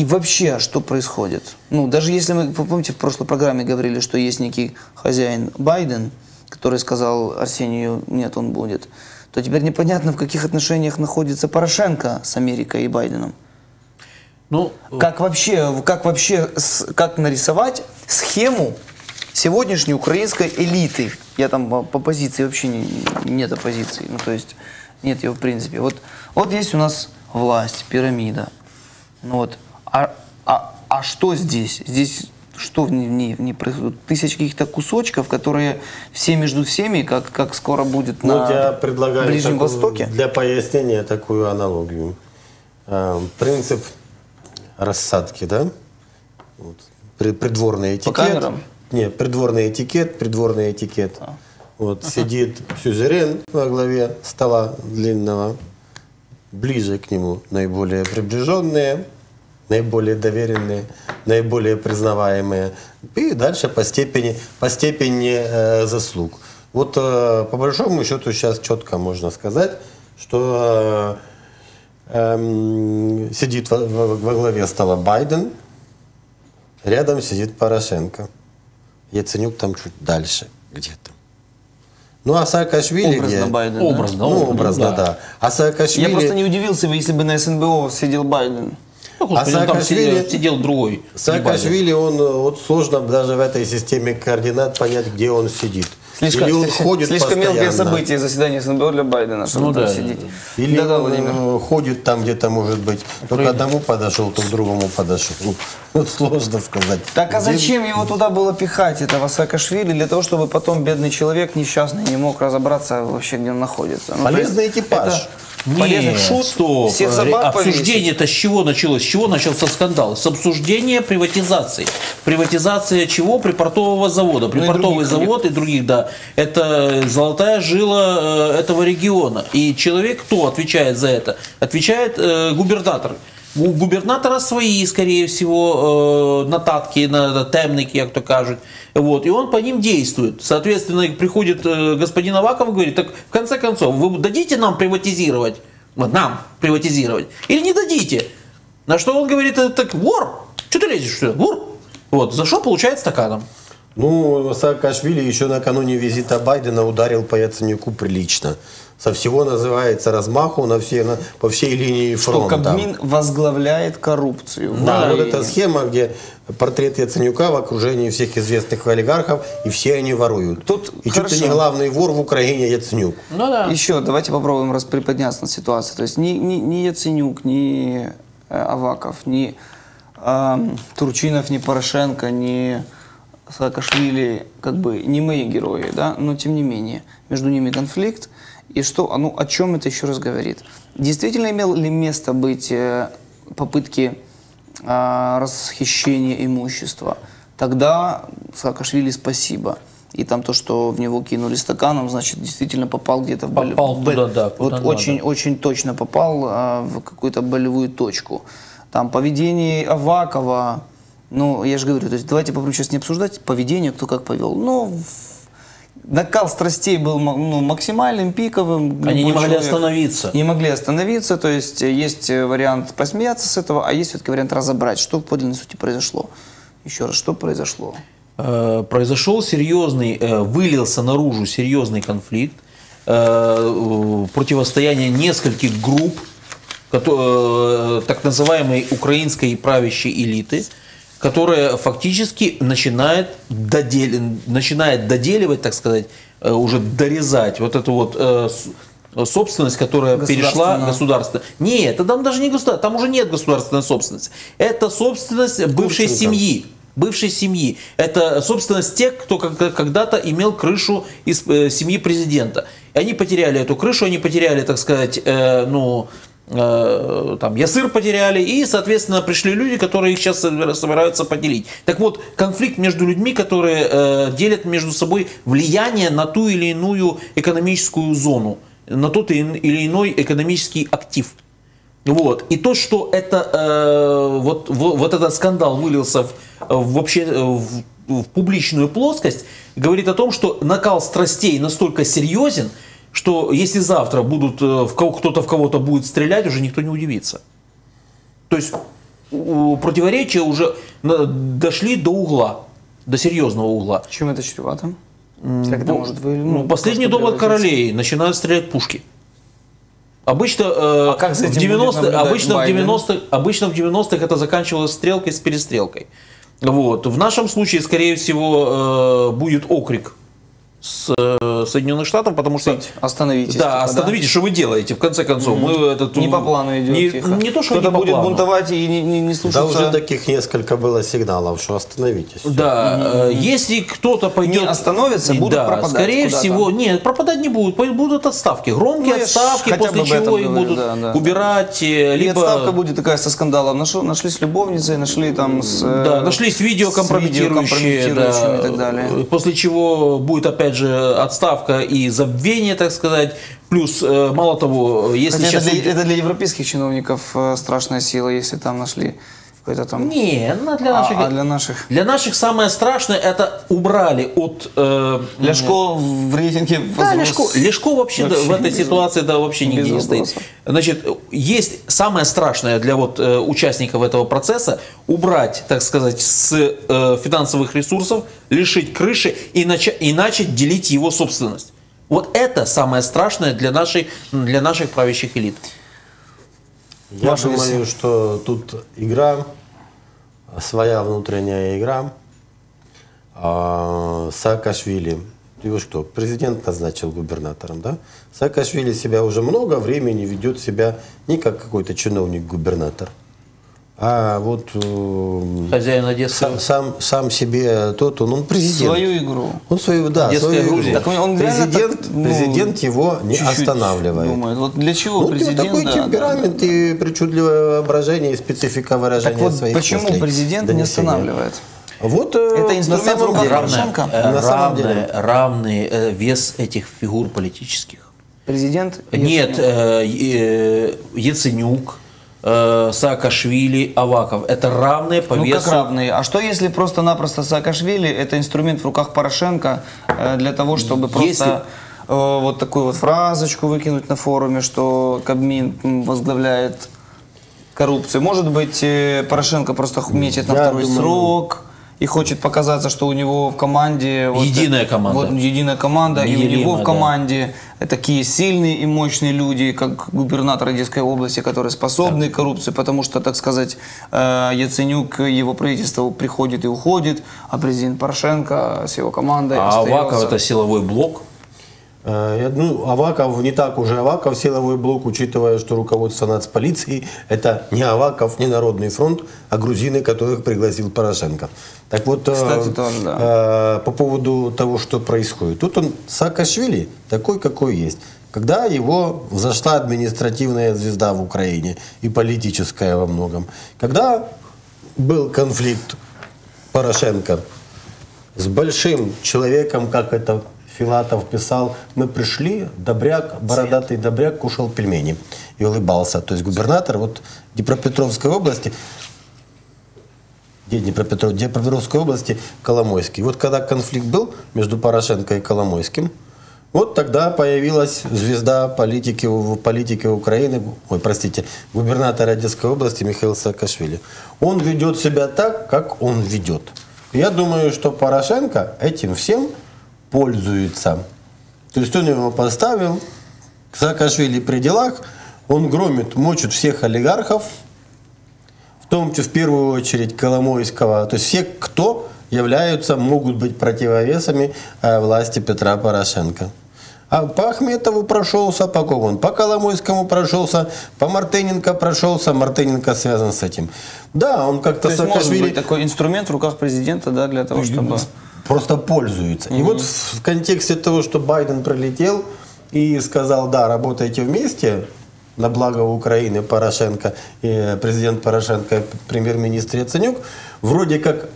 И вообще, что происходит? Ну, даже если мы, вы помните, в прошлой программе говорили, что есть некий хозяин Байден, который сказал Арсению, нет, он будет, то теперь непонятно, в каких отношениях находится Порошенко с Америкой и Байденом. Ну, Как вообще, как вообще, как нарисовать схему сегодняшней украинской элиты? Я там по, по позиции вообще не, нет оппозиции, ну то есть нет ее в принципе. Вот, вот есть у нас власть, пирамида. Ну вот, а, а, а что здесь? Здесь что в ней, в ней- происходит? Тысячи каких-то кусочков, которые все между всеми, как, как скоро будет Ну, на я предлагаю Ближнем такую- Востоке. для пояснения такую аналогию. А, Принцип рассадки, да? Вот. При- Придворный этикет. камерам? Нет, придворный этикет, придворный этикет. А. Вот сидит сюзерен во главе стола длинного, ближе к нему наиболее приближенные, наиболее доверенные, наиболее признаваемые. И дальше по степени, по степени э, заслуг. Вот э, по большому счету сейчас четко можно сказать, что э, эм, сидит во, во- во главе стола Байден, рядом сидит Порошенко. Яценюк там чуть дальше где-то. Ну а Саакашвили Образно где? Байден, да? образно, Ну, образно, образно, да. да. А Саакашвили... Я просто не удивился бы, если бы на СНБО сидел Байден. Господи, а ну, там Саакашвили- сидел, сидел другой. Саакашвили, он э, вот сложно даже в этой системе координат понять, где он сидит. Слишком, Или он слишком- ходит слишком мелкое постоянно. событие заседания СНБО для Байдена, чтобы Ну там да. сидеть. Или он Владимир. э, ходит там где-то, может быть, то к одному подошел, то к другому подошел. Ну, Вот сложно сказать. Так а Где- зачем его туда было пихать, этого Саакашвили, для того, чтобы потом бедный человек несчастный не мог разобраться вообще, где он находится? Ну, Полезный экипаж. это Полезный Нет, шут, стоп. всех собак. Обсуждение-то с чего началось? С чего начался скандал? С обсуждения приватизации. Приватизация чего? Припортового завода. Припортовый других завод и других, да. Это золотая жила э, этого региона. И человек, кто отвечает за это? Отвечает э, губернатор. У губернатора свої, скорее всего, э, нотатки, на темники, як то кажуть. Вот, и он по ним действует. Соответственно, приходит э, господин Аваков и говорит, так в конце концов, вы дадите нам приватизировать? Вот Нам приватизировать? Или не дадите? На что он говорит, «Э, так вор, что ты лезешь, что ли? Вор? Вот, за что получает стаканом? Ну, Саакашвили еще накануне визита Байдена ударил по Яценюку прилично. Со всего называется размаху на все, на, по всей линии Что фронта. Кабмин возглавляет коррупцию. Да, вот эта схема, где портрет Яценюка в окружении всех известных олигархов, и все они воруют. Тут и чуть ли хорошо. не главный вор в Украине Яценюк. Ну да. Еще давайте попробуем расприподняться над ситуацией. То есть ни, ни, ни Яценюк, ни э, Аваков, ни эм, Турчинов, ни Порошенко, ни Саакашвили как бы не мои герои, да, но тем не менее между ними конфликт. И что, а ну, о чем это еще раз говорит? Действительно имел ли место быть э, попытки э, расхищения имущества? Тогда Саакашвили спасибо. И там то, что в него кинули стаканом, значит, действительно попал где-то в боль- Попал туда, да, Вот надо. очень, очень точно попал а, в какую-то болевую точку. Там поведение Авакова, ну, я же говорю, то есть давайте попробуем сейчас не обсуждать поведение, кто как повел. Ну, в- накал страстей был ну, максимальным, пиковым. Они не могли человек остановиться. Не могли остановиться, то есть э, есть э, вариант посмеяться с этого, а есть все-таки вариант разобрать, что в подлинной сути произошло. Еще раз, что произошло? Э, произошел серьезный, вылился наружу серьезный конфликт, противостояние нескольких групп, так называемой украинской правящей элиты, которая фактически начинает, додел- начинает доделивать, так сказать, э, уже дорезать вот эту вот э, с- собственность, которая перешла государство. Нет, это там даже не государство, там уже нет государственной собственности. Это собственность бывшей Курченко. семьи бывшей семьи. Это собственность тех, кто когда-то имел крышу из э, семьи президента. И они потеряли эту крышу, они потеряли, так сказать, э, ну, э, там, ясыр потеряли, и, соответственно, пришли люди, которые их сейчас собираются поделить. Так вот, конфликт между людьми, которые э, делят между собой влияние на ту или иную экономическую зону, на тот или иной экономический актив. Вот. И то, что это, э, вот, во- вот этот скандал вылился в, в вообще э, в, в публичную плоскость, говорит о том, что накал страстей настолько серьезен, что если завтра будут, э, в кого- кто-то в кого-то будет стрелять, уже никто не удивится. То есть противоречия уже дошли до угла, до серьезного угла. Чем это чревато? Это Ну, может вы, ну, последний просто довод превратиться? королей начинают стрелять пушки. Обычно, э, А как в этим 90 будет наблюдать обычно, в Байден? 90 обычно в 90-х это заканчивалось стрелкой с перестрелкой. Вот. В нашем случае, скорее всего, э, будет окрик с э, Соединенных Штатов, потому что... Остановитесь. Да, типа, остановитесь, что вы делаете, в конце концов. Мы этот, Не по плану идет, не, тихо. не то, что Кто-то не будет плану. бунтовать и не, не, не Да слушаться. уже таких несколько было сигналов, что остановитесь. Да, э, если кто-то пойдет... Не остановится, будут да, пропадать скорее куда-то. всего, нет, пропадать не будут, будут отставки. Громкие Ну, отставки, после чего их говорю, будут да, да. убирать, э, И либо... отставка будет такая со скандалом. Нашел, нашли с любовницей, нашли там с... Да, нашлись видео с компрометирующие, видеокомпрометирующими да, и так далее. после чего будет опять же отставка и забвение, так сказать. Плюс, э, мало того, если Хотя это, сейчас... для, это для европейских чиновников э, страшная сила, если там нашли какой-то там... Не, ну, для а, наших... а для наших... Для наших самое страшное это убрали от... э, Ляшко в рейтинге Да, возрос. Лешко, Лешко вообще, да, Вообще в этой без- ситуации да, вообще без нигде не стоит. Значит, есть самое страшное для вот, э, участников этого процесса убрать, так сказать, с э, финансовых ресурсов, лишить крыши и, нача- и начать делить его собственность. Вот это самое страшное для, нашей, для наших правящих элит. Я Ваша думаю, версия? что тут игра, своя внутренняя игра. А, Саакашвили, его что, президент назначил губернатором, да? Саакашвили себя уже много времени ведет себя не как какой-то чиновник-губернатор, а вот э, Хозяин Одессы. сам, сам, сам себе тот, он, он президент. Свою игру. Он свою, да, Одесская свою игру. Так он- президент, так, ну, президент его не Чуть-чуть останавливает. Думает. Вот для чего Ну, президент... такой да, темперамент да, да. и причудливое воображение, и специфика выражения Так вот, своих почему мыслей, президент не донесения. останавливает? Вот э, Это на инструмент самом деле- На самом равный, деле. равный э, вес этих фигур политических. Президент... Нет, э, э, Яценюк, э, Саакашвили, Аваков. Это равные по Ну весу. как равные? А что если просто-напросто Саакашвили это инструмент в руках Порошенко э, для того, чтобы Если- просто э, вот такую вот фразочку выкинуть на форуме, что Кабмин возглавляет коррупцию? Может быть, э, Порошенко просто метит на Я второй думаю- срок и хочет показаться, что у него в команде... вот, Единая команда. Вот, единая команда, и у него в да. команде такие сильные и мощные люди, как губернатор Одесской области, которые способны к коррупции, потому что, так сказать, э, Яценюк, его правительство приходит и уходит, а президент Порошенко с его командой А остается. Аваков это силовой блок. Э, ну, Аваков не так уже Аваков силовой блок, учитывая, что руководство нацполиции это не Аваков, не Народный фронт, а грузины, которых пригласил Порошенко. Так вот, э, Кстати, тоже, да. э, по поводу того, что происходит. Тут он Саакашвили такой, какой есть. Когда его взошла административная звезда в Украине и политическая во многом. Когда был конфликт Порошенко с большим человеком, как это Филатов писал, мы пришли, добряк, бородатый добряк кушал пельмени и улыбался. То есть губернатор вот Днепропетровской области, где Днепропетров, Днепропетровской области Коломойский. Вот когда конфликт был между Порошенко и Коломойским, вот тогда появилась звезда политики, политики Украины, ой, простите, губернатор Одесской области Михаил Саакашвили. Он ведет себя так, как он ведет. Я думаю, что Порошенко этим всем пользуется. То есть он его поставил, Саакашвили при делах, он громит, мочит всех олигархов, в том числе в первую очередь Коломойского, то есть все, кто являются, могут быть противовесами э, власти Петра Порошенко. А по Ахметову прошелся, по кому он? По Коломойскому прошелся, по Мартыненко прошелся, Мартыненко связан с этим. Да, он как-то То есть может быть такой инструмент в руках президента, да, для того, чтобы... Просто пользуется. Mm-hmm. И вот в контексте того, что Байден пролетел и сказал, да, работайте вместе, на благо Украины Порошенко, и президент Порошенко, премьер-министр Яценюк, вроде как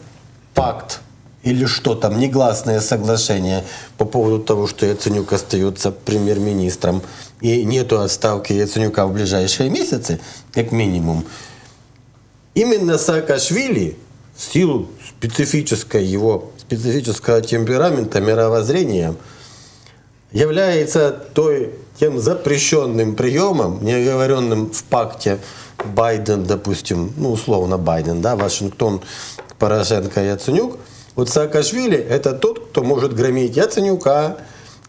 пакт или что там, негласное соглашение по поводу того, что Яценюк остается премьер-министром и нету отставки Яценюка в ближайшие месяцы, как минимум. Именно Саакашвили в силу специфической его, специфического темперамента, мировоззрения, является той, тем запрещенным приемом, не оговоренным в пакте Байден, допустим, ну условно Байден, да, Вашингтон, Порошенко, Яценюк – вот Саакашвили – это тот, кто может громить Яценюка,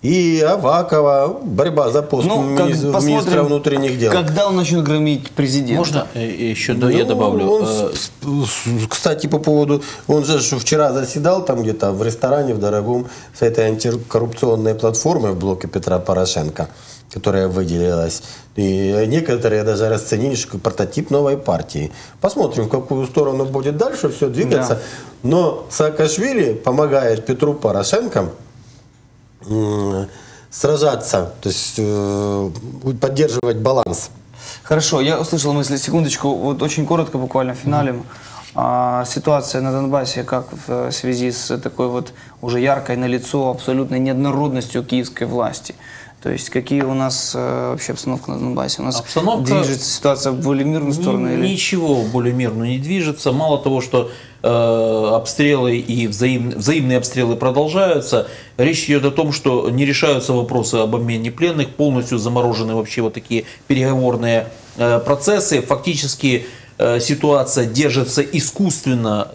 и Авакова, борьба за пост ну, министра, министра внутренних дел. Когда он начнет громить президента? Можно еще да, ну, я добавлю? Он, э, кстати, по поводу, он же вчера заседал там где-то в ресторане в дорогом с этой антикоррупционной платформой в блоке Петра Порошенко которая выделилась. И некоторые даже расценили как прототип новой партии. Посмотрим, в какую сторону будет дальше все двигаться. Да. Но Саакашвили помогает Петру Порошенко сражаться, то есть э, поддерживать баланс. Хорошо, я услышал мысль, секундочку, вот очень коротко, буквально в финале. Mm -hmm. А, ситуация на Донбассе, как в связи с такой вот уже яркой на лицо абсолютной неоднородностью киевской власти – то есть какие у нас э, вообще обстановка на Донбассе? У нас обстановка... движется ситуация в более мирную сторону? Или? Ничего более мирную не движется. Мало того, что э, обстрелы и взаим, взаимные обстрелы продолжаются, речь идет о том, что не решаются вопросы об обмене пленных, полностью заморожены вообще вот такие переговорные э, процессы. Фактически ситуация держится искусственно,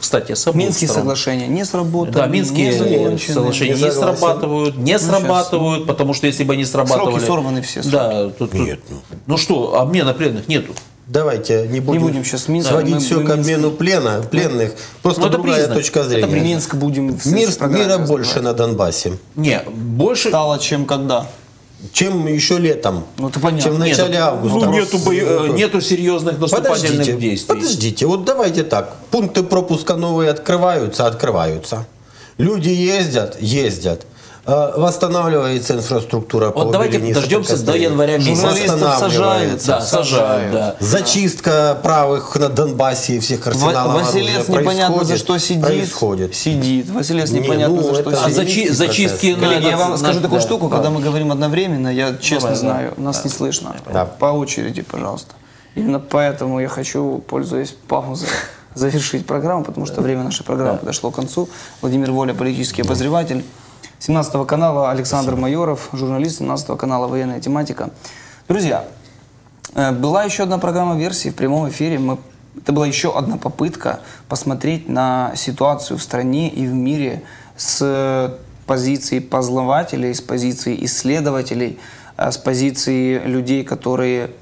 кстати, с Минские сторон. соглашения не сработали. Да, Минские не соглашения не, не срабатывают, не ну, срабатывают, сейчас. потому что если бы они срабатывали... Сроки сорваны все. Сроки. Да, тут, Нет. Ну. ну что, обмена пленных нету. Давайте не будем, не будем сейчас Минск, сводить мы, все мы, к обмену Минск... плена, пленных. Просто ну, другая признак. точка зрения. Это Минск будем Мир, Мира больше на Донбассе. Не, больше... Стало, чем когда? Чем еще летом, ну, это понятно. чем в начале Нет, августа. Ну, нету, бо... Э, нету серьезных наступательных подождите, действий. Подождите, вот давайте так. Пункты пропуска новые открываются, открываются. Люди ездят, ездят. Э, восстанавливается инфраструктура вот по давайте дождемся до января месяца. сажают. Да, сажают, да. Зачистка правых на Донбассе и всех арсеналов Василец непонятно за что сидит. Происходит. Сидит. Василец непонятно ну, за что сидит. А зачистки... Коллеги, я вам скажу такую штуку, когда мы говорим одновременно, я честно знаю, нас не слышно. По очереди, пожалуйста. Именно поэтому я хочу, пользуясь паузой, завершить программу, потому что время нашей программы подошло к концу. Владимир Воля, политический обозреватель. 17 канала Александр Спасибо. Майоров, журналист 17 канала «Военная тематика». Друзья, э, была еще одна программа версии в прямом эфире. Мы, это была еще одна попытка посмотреть на ситуацию в стране и в мире с позиции познавателей, с позиции исследователей, э, с позиции людей, которые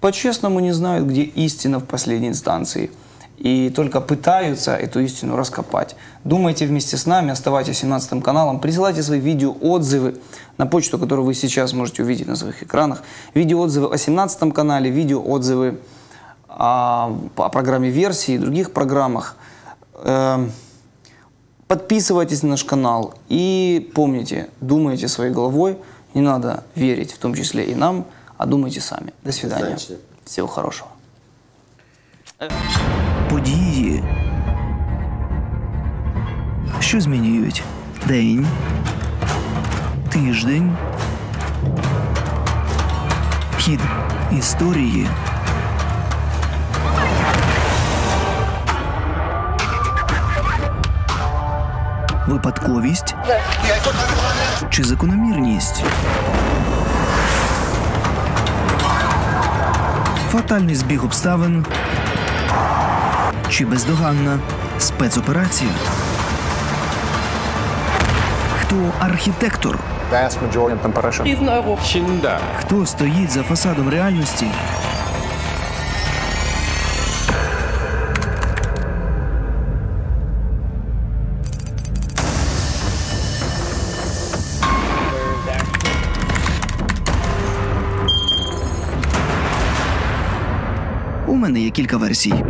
по-честному не знают, где истина в последней инстанции. И только пытаются эту истину раскопать. Думайте вместе с нами, оставайтесь 17 каналом, присылайте свои видеоотзывы на почту, которую вы сейчас можете увидеть на своих экранах. Видеоотзывы о 17 канале, видеоотзывы о, о программе версии и других программах. Эм, Подписывайтесь на наш канал и помните, думайте своей головой, не надо верить в том числе и нам, а думайте сами. До свидания. Значит. Всего хорошего. Події, що змінюють день, тиждень, хід історії. Випадковість чи закономірність? Фатальний збіг обставин чи бездоганна спецоперація? Хто архітектор? Хто стоїть за фасадом реальності? У мене є кілька версій.